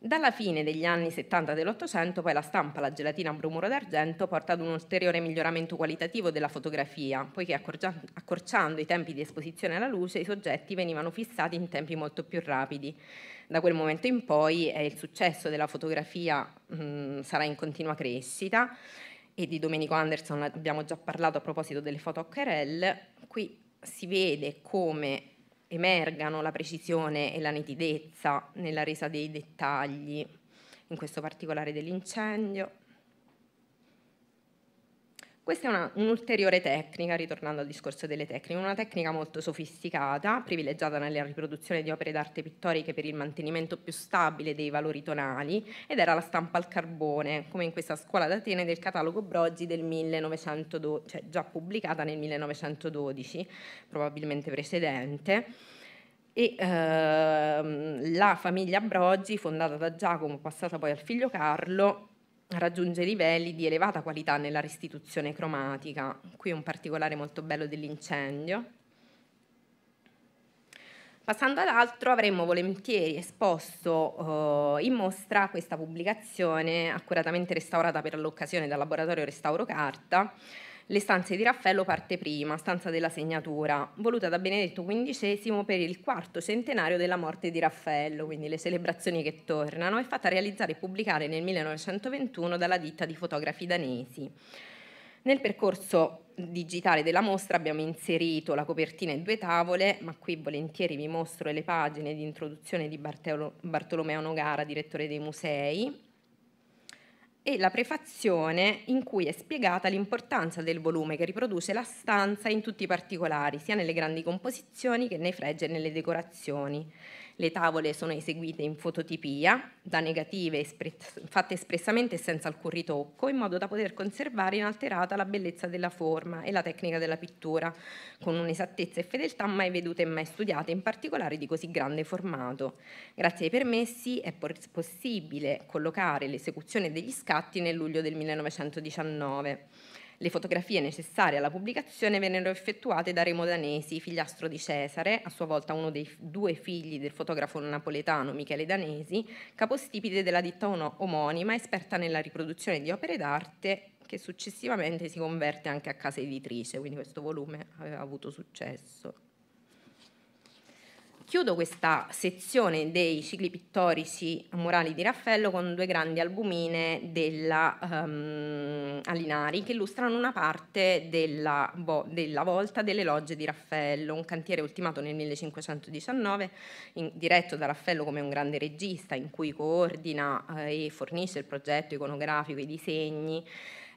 Dalla fine degli anni 70 dell'Ottocento, poi la stampa, la gelatina a brumuro d'argento, porta ad un ulteriore miglioramento qualitativo della fotografia, poiché accorciando i tempi di esposizione alla luce, i soggetti venivano fissati in tempi molto più rapidi. Da quel momento in poi eh, il successo della fotografia mh, sarà in continua crescita e di Domenico Anderson abbiamo già parlato a proposito delle foto a Qui si vede come emergano la precisione e la nitidezza nella resa dei dettagli, in questo particolare dell'incendio. Questa è una, un'ulteriore tecnica, ritornando al discorso delle tecniche, una tecnica molto sofisticata, privilegiata nella riproduzione di opere d'arte pittoriche per il mantenimento più stabile dei valori tonali, ed era la stampa al carbone, come in questa scuola d'Atene del catalogo Broggi del 1912, cioè già pubblicata nel 1912, probabilmente precedente. E ehm, la famiglia Broggi, fondata da Giacomo, passata poi al figlio Carlo, raggiunge livelli di elevata qualità nella restituzione cromatica. Qui un particolare molto bello dell'incendio. Passando ad altro, avremmo volentieri esposto eh, in mostra questa pubblicazione accuratamente restaurata per l'occasione dal laboratorio Restauro Carta, le stanze di Raffaello parte prima, stanza della segnatura, voluta da Benedetto XV per il quarto centenario della morte di Raffaello, quindi le celebrazioni che tornano, è fatta realizzare e pubblicare nel 1921 dalla ditta di fotografi danesi. Nel percorso digitale della mostra abbiamo inserito la copertina in due tavole, ma qui volentieri vi mostro le pagine di introduzione di Bartolomeo Nogara, direttore dei musei, e la prefazione in cui è spiegata l'importanza del volume che riproduce la stanza in tutti i particolari, sia nelle grandi composizioni che nei fregi e nelle decorazioni. Le tavole sono eseguite in fototipia, da negative fatte espressamente senza alcun ritocco, in modo da poter conservare inalterata la bellezza della forma e la tecnica della pittura, con un'esattezza e fedeltà mai vedute e mai studiate, in particolare di così grande formato. Grazie ai permessi è possibile collocare l'esecuzione degli scatti nel luglio del 1919. Le fotografie necessarie alla pubblicazione vennero effettuate da Remo Danesi, figliastro di Cesare, a sua volta uno dei due figli del fotografo napoletano Michele Danesi, capostipite della ditta omonima, esperta nella riproduzione di opere d'arte che successivamente si converte anche a casa editrice, quindi questo volume aveva avuto successo. Chiudo questa sezione dei cicli pittorici murali di Raffaello con due grandi albumine della um, Alinari che illustrano una parte della, della, volta delle logge di Raffaello, un cantiere ultimato nel 1519, in, diretto da Raffaello come un grande regista in cui coordina eh, e fornisce il progetto iconografico, i disegni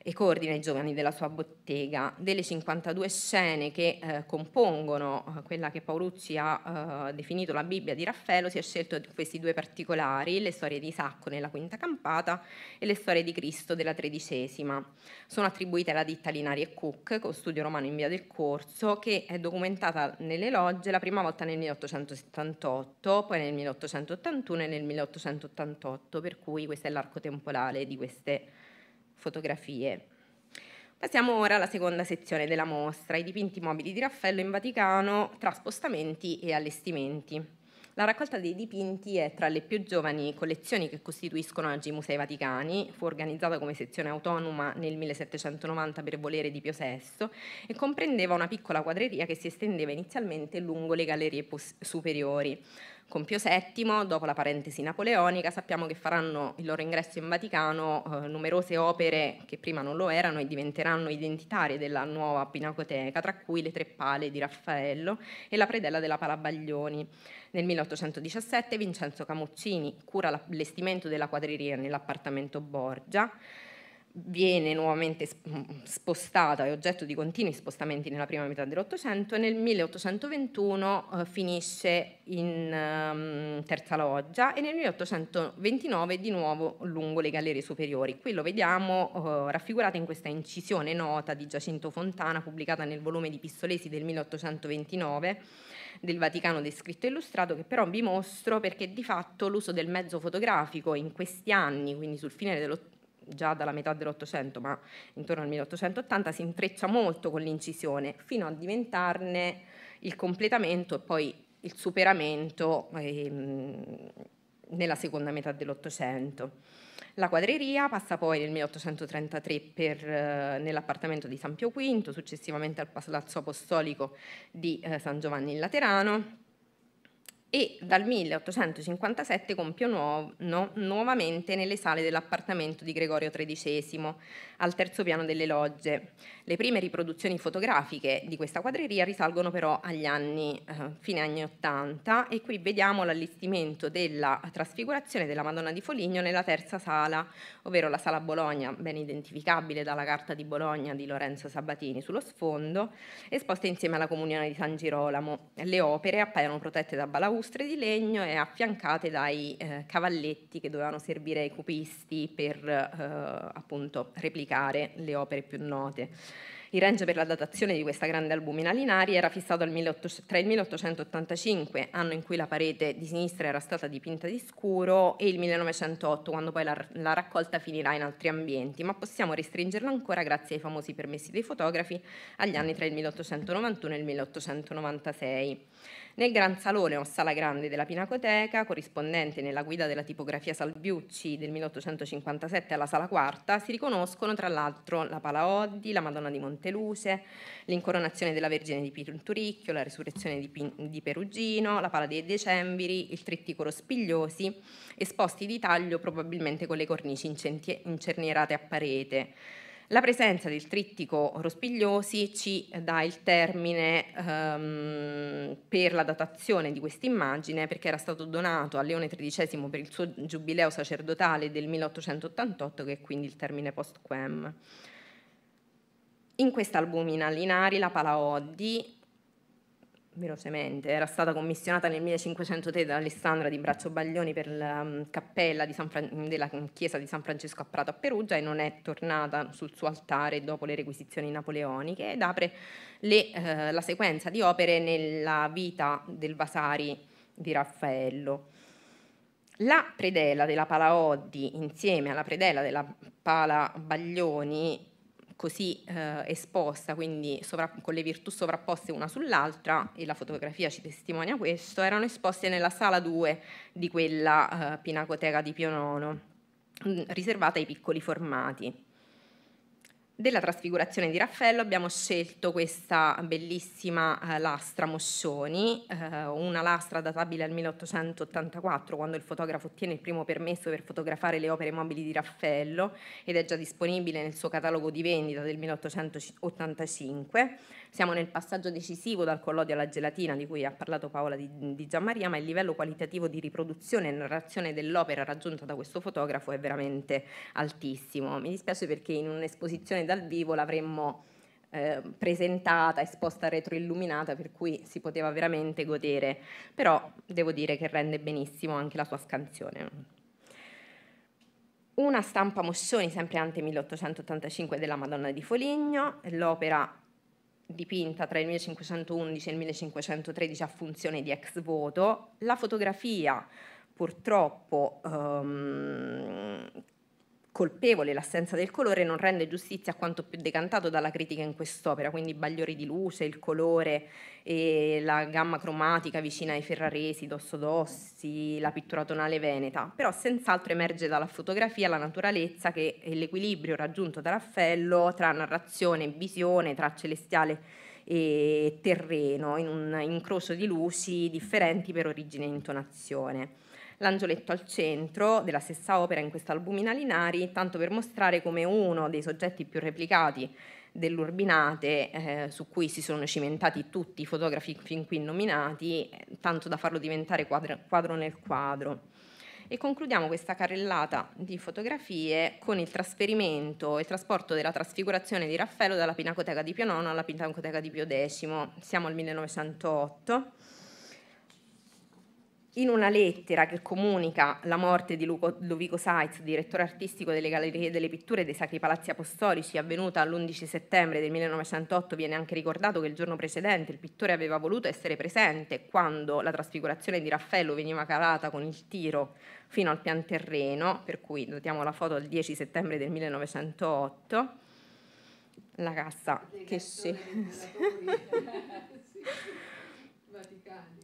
e coordina i giovani della sua bottega. Delle 52 scene che eh, compongono eh, quella che Paolucci ha eh, definito la Bibbia di Raffaello, si è scelto questi due particolari, le storie di Isacco nella quinta campata e le storie di Cristo della tredicesima. Sono attribuite alla ditta Linari e Cook, con studio romano in via del Corso, che è documentata nelle logge la prima volta nel 1878, poi nel 1881 e nel 1888, per cui questo è l'arco temporale di queste fotografie. Passiamo ora alla seconda sezione della mostra, i dipinti mobili di Raffaello in Vaticano tra spostamenti e allestimenti. La raccolta dei dipinti è tra le più giovani collezioni che costituiscono oggi i Musei Vaticani, fu organizzata come sezione autonoma nel 1790 per volere di Pio VI e comprendeva una piccola quadreria che si estendeva inizialmente lungo le gallerie superiori. Con Pio VII, dopo la parentesi napoleonica, sappiamo che faranno il loro ingresso in Vaticano eh, numerose opere che prima non lo erano e diventeranno identitarie della nuova Pinacoteca, tra cui le tre pale di Raffaello e la predella della Palabaglioni. Nel 1817 Vincenzo Camuccini cura l'allestimento della quadreria nell'appartamento Borgia viene nuovamente spostata, è oggetto di continui spostamenti nella prima metà dell'Ottocento e nel 1821 uh, finisce in um, terza loggia e nel 1829 di nuovo lungo le gallerie superiori. Qui lo vediamo uh, raffigurato in questa incisione nota di Giacinto Fontana pubblicata nel volume di Pistolesi del 1829 del Vaticano descritto e illustrato che però vi mostro perché di fatto l'uso del mezzo fotografico in questi anni, quindi sul fine dell'Ottocento, già dalla metà dell'Ottocento, ma intorno al 1880, si intreccia molto con l'incisione, fino a diventarne il completamento e poi il superamento ehm, nella seconda metà dell'Ottocento. La quadreria passa poi nel 1833 per, eh, nell'appartamento di San Pio V, successivamente al Palazzo Apostolico di eh, San Giovanni in Laterano, e dal 1857 compio nuovo, no, nuovamente nelle sale dell'appartamento di Gregorio XIII, al terzo piano delle logge. Le prime riproduzioni fotografiche di questa quadreria risalgono però agli anni, eh, fine anni 80 e qui vediamo l'allestimento della trasfigurazione della Madonna di Foligno nella terza sala, ovvero la sala Bologna, ben identificabile dalla carta di Bologna di Lorenzo Sabatini sullo sfondo, esposta insieme alla comunione di San Girolamo. Le opere appaiono protette da balaustre di legno e affiancate dai eh, cavalletti che dovevano servire ai cupisti per eh, appunto replicare le opere più note. Il range per la datazione di questa grande albumina Linari era fissato 1800, tra il 1885, anno in cui la parete di sinistra era stata dipinta di scuro, e il 1908, quando poi la, la raccolta finirà in altri ambienti, ma possiamo restringerla ancora grazie ai famosi permessi dei fotografi agli anni tra il 1891 e il 1896. Nel Gran Salone o Sala Grande della Pinacoteca, corrispondente nella guida della tipografia Salviucci del 1857 alla Sala Quarta, si riconoscono tra l'altro la Pala Oddi, la Madonna di Monteluce, l'incoronazione della Vergine di Pinturicchio, la resurrezione di, Pin- di Perugino, la Pala dei Decembri, il Trittico Rospigliosi, esposti di taglio probabilmente con le cornici incernierate a parete. La presenza del trittico Rospigliosi ci dà il termine um, per la datazione di questa immagine perché era stato donato a Leone XIII per il suo giubileo sacerdotale del 1888 che è quindi il termine post-quem. In questa albumina Linari la Palaoddi velocemente, era stata commissionata nel 1503 da Alessandra di Braccio Baglioni per la um, cappella Fran- della chiesa di San Francesco a Prato a Perugia e non è tornata sul suo altare dopo le requisizioni napoleoniche ed apre le, eh, la sequenza di opere nella vita del Vasari di Raffaello. La predella della Pala Oddi insieme alla predella della Pala Baglioni così eh, esposta, quindi con le virtù sovrapposte una sull'altra, e la fotografia ci testimonia questo, erano esposte nella sala 2 di quella eh, pinacoteca di Pio IX, mm, riservata ai piccoli formati. Della trasfigurazione di Raffaello abbiamo scelto questa bellissima eh, lastra Mossoni, eh, una lastra databile al 1884 quando il fotografo ottiene il primo permesso per fotografare le opere mobili di Raffaello ed è già disponibile nel suo catalogo di vendita del 1885. Siamo nel passaggio decisivo dal collodio alla gelatina di cui ha parlato Paola di, di Gianmaria, ma il livello qualitativo di riproduzione e narrazione dell'opera raggiunta da questo fotografo è veramente altissimo. Mi dispiace perché in un'esposizione dal vivo l'avremmo eh, presentata, esposta retroilluminata, per cui si poteva veramente godere, però devo dire che rende benissimo anche la sua scansione. Una stampa Mossoni, sempre ante 1885, della Madonna di Foligno, l'opera dipinta tra il 1511 e il 1513 a funzione di ex voto. La fotografia purtroppo um, colpevole l'assenza del colore non rende giustizia a quanto più decantato dalla critica in quest'opera, quindi i bagliori di luce, il colore e la gamma cromatica vicina ai ferraresi, dossodossi, la pittura tonale veneta, però senz'altro emerge dalla fotografia la naturalezza che è l'equilibrio raggiunto da Raffaello tra narrazione e visione, tra celestiale e terreno, in un incrocio di luci differenti per origine e intonazione l'angioletto al centro della stessa opera in quest'albumina Linari, tanto per mostrare come uno dei soggetti più replicati dell'Urbinate, eh, su cui si sono cimentati tutti i fotografi fin qui nominati, tanto da farlo diventare quadro, quadro nel quadro. E concludiamo questa carrellata di fotografie con il trasferimento e trasporto della trasfigurazione di Raffaello dalla Pinacoteca di Pio IX alla Pinacoteca di Pio X. Siamo al 1908 in una lettera che comunica la morte di Ludovico Seitz, direttore artistico delle Gallerie delle Pitture dei Sacri Palazzi Apostolici, avvenuta l'11 settembre del 1908, viene anche ricordato che il giorno precedente il pittore aveva voluto essere presente quando la trasfigurazione di Raffaello veniva calata con il tiro fino al pian terreno, per cui notiamo la foto del 10 settembre del 1908. La cassa che si... Vaticani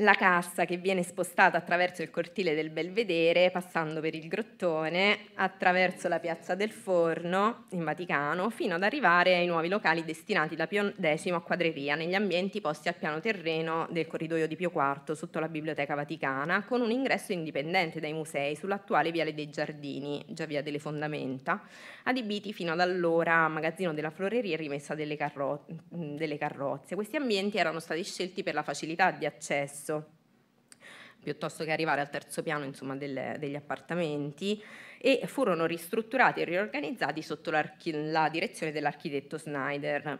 la cassa che viene spostata attraverso il cortile del Belvedere, passando per il grottone, attraverso la piazza del Forno in Vaticano, fino ad arrivare ai nuovi locali destinati da Pio X a quadreria, negli ambienti posti al piano terreno del corridoio di Pio IV sotto la Biblioteca Vaticana, con un ingresso indipendente dai musei sull'attuale Viale dei Giardini, già via delle fondamenta, adibiti fino ad allora a magazzino della floreria e rimessa delle, carro- delle carrozze. Questi ambienti erano stati scelti per la facilità di accesso piuttosto che arrivare al terzo piano insomma, delle, degli appartamenti e furono ristrutturati e riorganizzati sotto la direzione dell'architetto Snyder.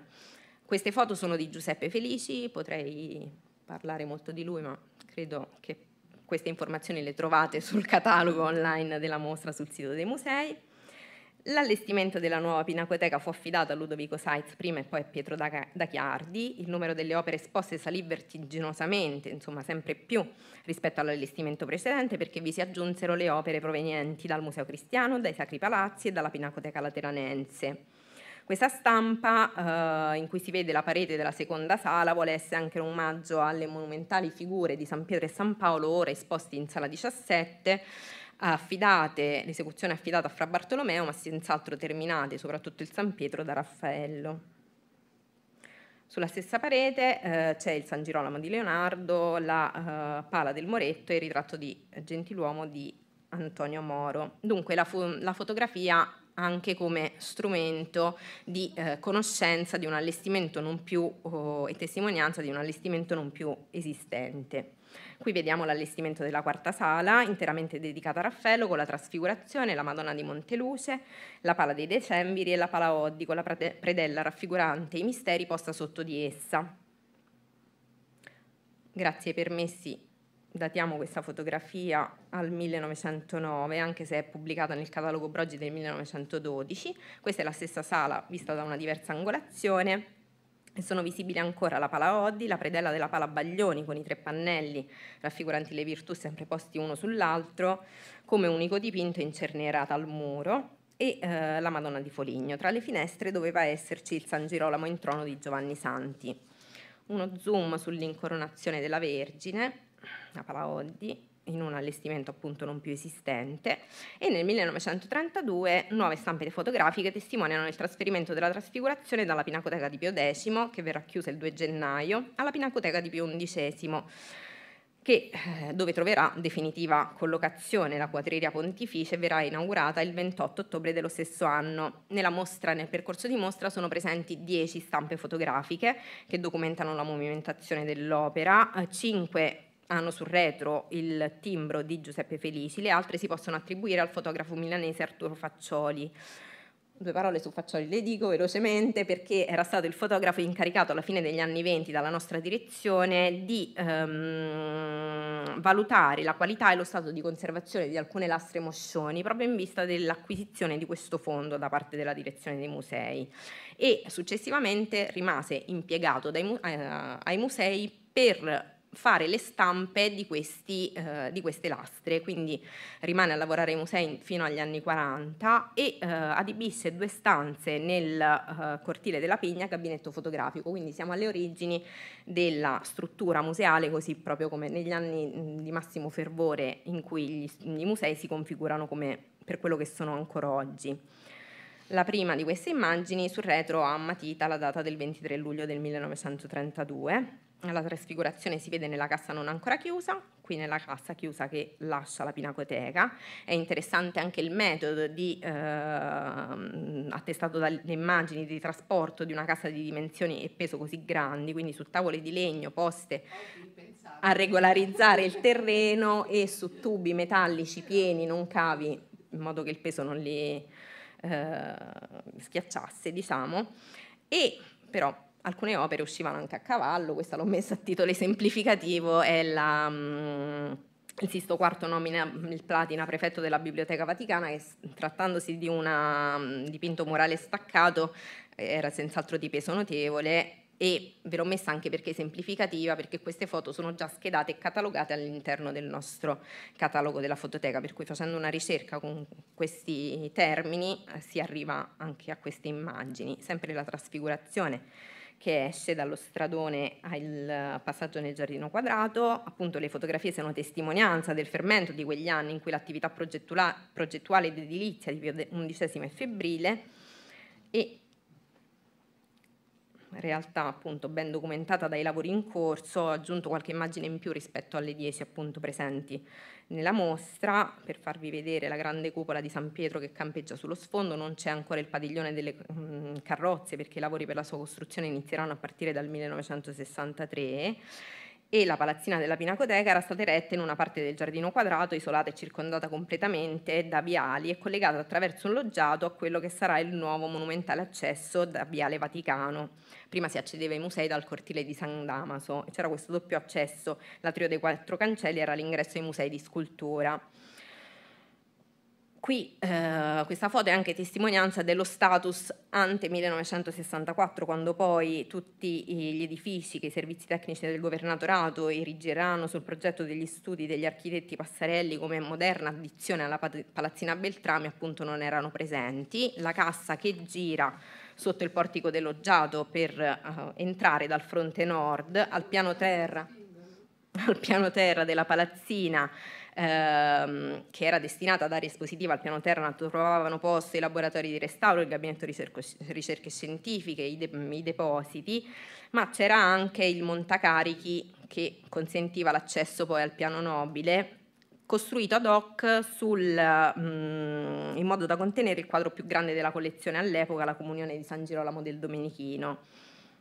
Queste foto sono di Giuseppe Felici, potrei parlare molto di lui, ma credo che queste informazioni le trovate sul catalogo online della mostra sul sito dei musei. L'allestimento della nuova pinacoteca fu affidato a Ludovico Seitz prima e poi a Pietro da, Chiardi. Il numero delle opere esposte salì vertiginosamente, insomma sempre più rispetto all'allestimento precedente perché vi si aggiunsero le opere provenienti dal Museo Cristiano, dai Sacri Palazzi e dalla Pinacoteca Lateranense. Questa stampa, eh, in cui si vede la parete della seconda sala, vuole essere anche un omaggio alle monumentali figure di San Pietro e San Paolo, ora esposti in sala 17, affidate, l'esecuzione affidata a Fra Bartolomeo, ma senz'altro terminate, soprattutto il San Pietro, da Raffaello. Sulla stessa parete eh, c'è il San Girolamo di Leonardo, la uh, Pala del Moretto e il ritratto di Gentiluomo di Antonio Moro. Dunque la, fo- la fotografia anche come strumento di eh, conoscenza di un allestimento non più oh, e testimonianza di un allestimento non più esistente. Qui vediamo l'allestimento della quarta sala, interamente dedicata a Raffaello, con la trasfigurazione, la Madonna di Monteluce, la pala dei Decembri e la pala Oddi, con la predella raffigurante i misteri posta sotto di essa. Grazie ai permessi datiamo questa fotografia al 1909, anche se è pubblicata nel catalogo Brogi del 1912. Questa è la stessa sala vista da una diversa angolazione sono visibili ancora la pala Oddi, la predella della pala Baglioni con i tre pannelli raffiguranti le virtù sempre posti uno sull'altro come unico dipinto incernierata al muro e eh, la Madonna di Foligno. Tra le finestre doveva esserci il San Girolamo in trono di Giovanni Santi. Uno zoom sull'incoronazione della Vergine, la pala Oddi, in un allestimento appunto non più esistente e nel 1932 nuove stampe fotografiche testimoniano il trasferimento della trasfigurazione dalla Pinacoteca di Pio X, che verrà chiusa il 2 gennaio, alla Pinacoteca di Pio XI, che, eh, dove troverà definitiva collocazione la quadriga pontificia verrà inaugurata il 28 ottobre dello stesso anno. Nella mostra, nel percorso di mostra sono presenti 10 stampe fotografiche che documentano la movimentazione dell'opera, 5 hanno sul retro il timbro di Giuseppe Felici, le altre si possono attribuire al fotografo milanese Arturo Faccioli. Due parole su Faccioli le dico velocemente perché era stato il fotografo incaricato alla fine degli anni 20 dalla nostra direzione di ehm, valutare la qualità e lo stato di conservazione di alcune lastre moscioni proprio in vista dell'acquisizione di questo fondo da parte della direzione dei musei e successivamente rimase impiegato dai, eh, ai musei per fare le stampe di, questi, eh, di, queste lastre, quindi rimane a lavorare ai musei fino agli anni 40 e eh, adibisse due stanze nel eh, cortile della Pigna, gabinetto fotografico, quindi siamo alle origini della struttura museale, così proprio come negli anni di massimo fervore in cui i musei si configurano come per quello che sono ancora oggi. La prima di queste immagini sul retro ha matita la data del 23 luglio del 1932 la trasfigurazione si vede nella cassa non ancora chiusa, qui nella cassa chiusa che lascia la pinacoteca. È interessante anche il metodo di, eh, attestato dalle immagini di trasporto di una casa di dimensioni e peso così grandi, quindi su tavole di legno poste a regolarizzare il terreno e su tubi metallici pieni, non cavi, in modo che il peso non li eh, schiacciasse, diciamo. E però alcune opere uscivano anche a cavallo, questa l'ho messa a titolo esemplificativo, è la, um, il Sisto IV nomina il Platina prefetto della Biblioteca Vaticana che trattandosi di un dipinto murale staccato era senz'altro di peso notevole e ve l'ho messa anche perché esemplificativa, perché queste foto sono già schedate e catalogate all'interno del nostro catalogo della fototeca, per cui facendo una ricerca con questi termini eh, si arriva anche a queste immagini, sempre la trasfigurazione che esce dallo stradone al passaggio nel giardino quadrato, appunto le fotografie sono testimonianza del fermento di quegli anni in cui l'attività progettuale ed edilizia di Pio XI è febbrile. E realtà appunto ben documentata dai lavori in corso, ho aggiunto qualche immagine in più rispetto alle 10 appunto presenti nella mostra. Per farvi vedere la grande cupola di San Pietro che campeggia sullo sfondo, non c'è ancora il padiglione delle mh, mm, carrozze perché i lavori per la sua costruzione inizieranno a partire dal 1963 e la palazzina della Pinacoteca era stata eretta in una parte del giardino quadrato, isolata e circondata completamente da viali e collegata attraverso un loggiato a quello che sarà il nuovo monumentale accesso da Viale Vaticano. Prima si accedeva ai musei dal cortile di San Damaso e c'era questo doppio accesso, l'atrio dei quattro cancelli era l'ingresso ai musei di scultura. Qui eh, questa foto è anche testimonianza dello status ante 1964, quando poi tutti gli edifici che i servizi tecnici del governatorato erigeranno sul progetto degli studi degli architetti Passarelli come moderna addizione alla palazzina Beltrami appunto non erano presenti. La cassa che gira sotto il portico dell'Oggiato per uh, entrare dal fronte nord al piano terra, al piano terra della palazzina ehm, che era destinata a dare espositiva al piano terra, trovavano posto i laboratori di restauro, il gabinetto di ricerche scientifiche, i, de- i depositi, ma c'era anche il montacarichi che consentiva l'accesso poi al piano nobile costruito ad hoc sul, mm, in modo da contenere il quadro più grande della collezione all'epoca, la comunione di San Girolamo del Domenichino.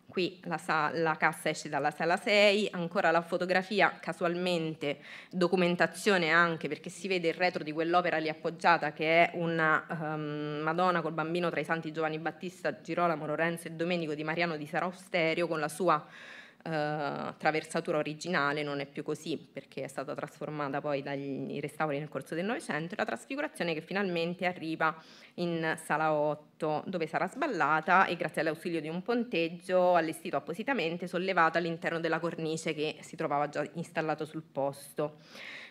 Qui la, la, cassa esce dalla sala 6, ancora la fotografia casualmente, documentazione anche perché si vede il retro di quell'opera lì appoggiata che è una um, Madonna col bambino tra i santi Giovanni Battista, Girolamo, Lorenzo e Domenico di Mariano di Sarausterio con la sua eh, traversatura originale non è più così perché è stata trasformata poi dagli restauri nel corso del Novecento, la trasfigurazione che finalmente arriva in sala 8 dove sarà sballata e grazie all'ausilio di un ponteggio allestito appositamente sollevato all'interno della cornice che si trovava già installato sul posto.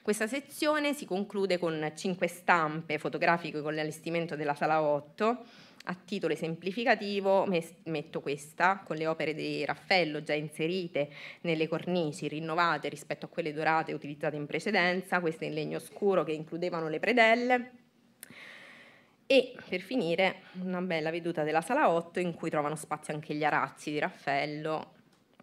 Questa sezione si conclude con cinque stampe fotografiche con l'allestimento della sala 8 A titolo esemplificativo metto questa con le opere di Raffaello già inserite nelle cornici, rinnovate rispetto a quelle dorate utilizzate in precedenza, queste in legno scuro che includevano le predelle. E per finire una bella veduta della sala 8 in cui trovano spazio anche gli arazzi di Raffaello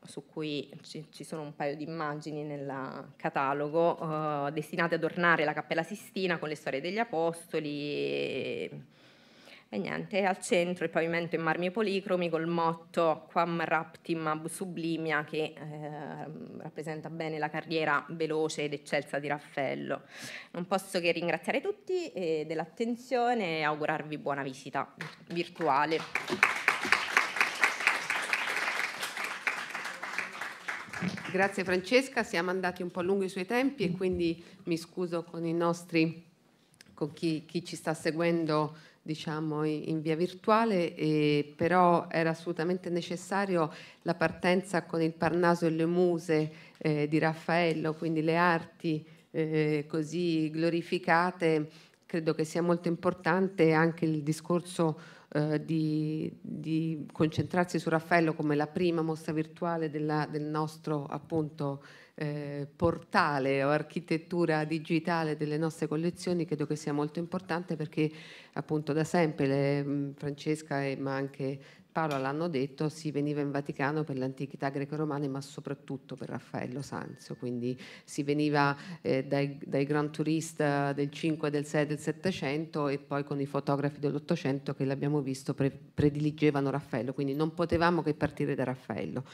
su cui ci, sono un paio di immagini nel catalogo uh, destinate ad ornare la Cappella Sistina con le storie degli Apostoli e, e niente, al centro il pavimento in marmi policromi col motto Quam raptim ab sublimia che eh, rappresenta bene la carriera veloce ed eccelsa di Raffaello. Non posso che ringraziare tutti dell'attenzione e augurarvi buona visita virtuale. Grazie Francesca, siamo andati un po' lungo i suoi tempi e quindi mi scuso con i nostri, con chi, chi ci sta seguendo diciamo in via virtuale, e però era assolutamente necessario la partenza con il Parnaso e le Muse eh, di Raffaello, quindi le arti eh, così glorificate. Credo che sia molto importante anche il discorso eh, di, di, concentrarsi su Raffaello come la prima mostra virtuale della, del nostro appunto eh, portale o architettura digitale delle nostre collezioni credo che sia molto importante perché appunto da sempre le, Francesca e, ma anche Paolo l'hanno detto, si veniva in Vaticano per l'antichità greco-romana, ma soprattutto per Raffaello Sanzio, quindi si veniva eh, dai, dai grand tourist del 5, del 6, del 700 e poi con i fotografi dell'Ottocento che l'abbiamo visto pre- prediligevano Raffaello, quindi non potevamo che partire da Raffaello.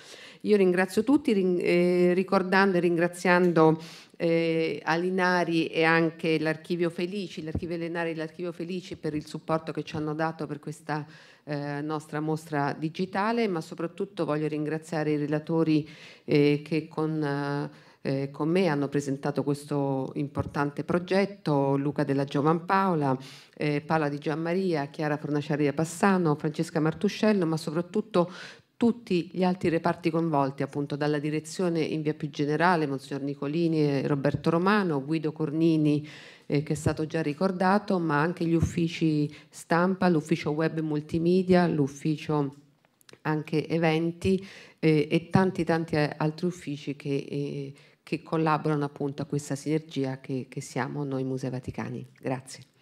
Io ringrazio tutti ring- eh, ricordando e ringraziando eh, Alinari e anche l'Archivio Felici, l'Archivio Alinari e l'Archivio Felici per il supporto che ci hanno dato per questa eh, nostra mostra digitale, ma soprattutto voglio ringraziare i relatori eh, che con, eh, con, me hanno presentato questo importante progetto, Luca della Giovanpaola, eh, Paola Di Gianmaria, Chiara Fornaciaria Passano, Francesca Martuscello, ma soprattutto tutti gli altri reparti coinvolti, appunto dalla direzione in via più generale, Monsignor Nicolini e Roberto Romano, Guido Cornini, eh, che è stato già ricordato, ma anche gli uffici stampa, l'ufficio web multimedia, l'ufficio anche eventi eh, e tanti tanti altri uffici che, eh, che, collaborano appunto a questa sinergia che, che siamo noi Musei Vaticani. Grazie.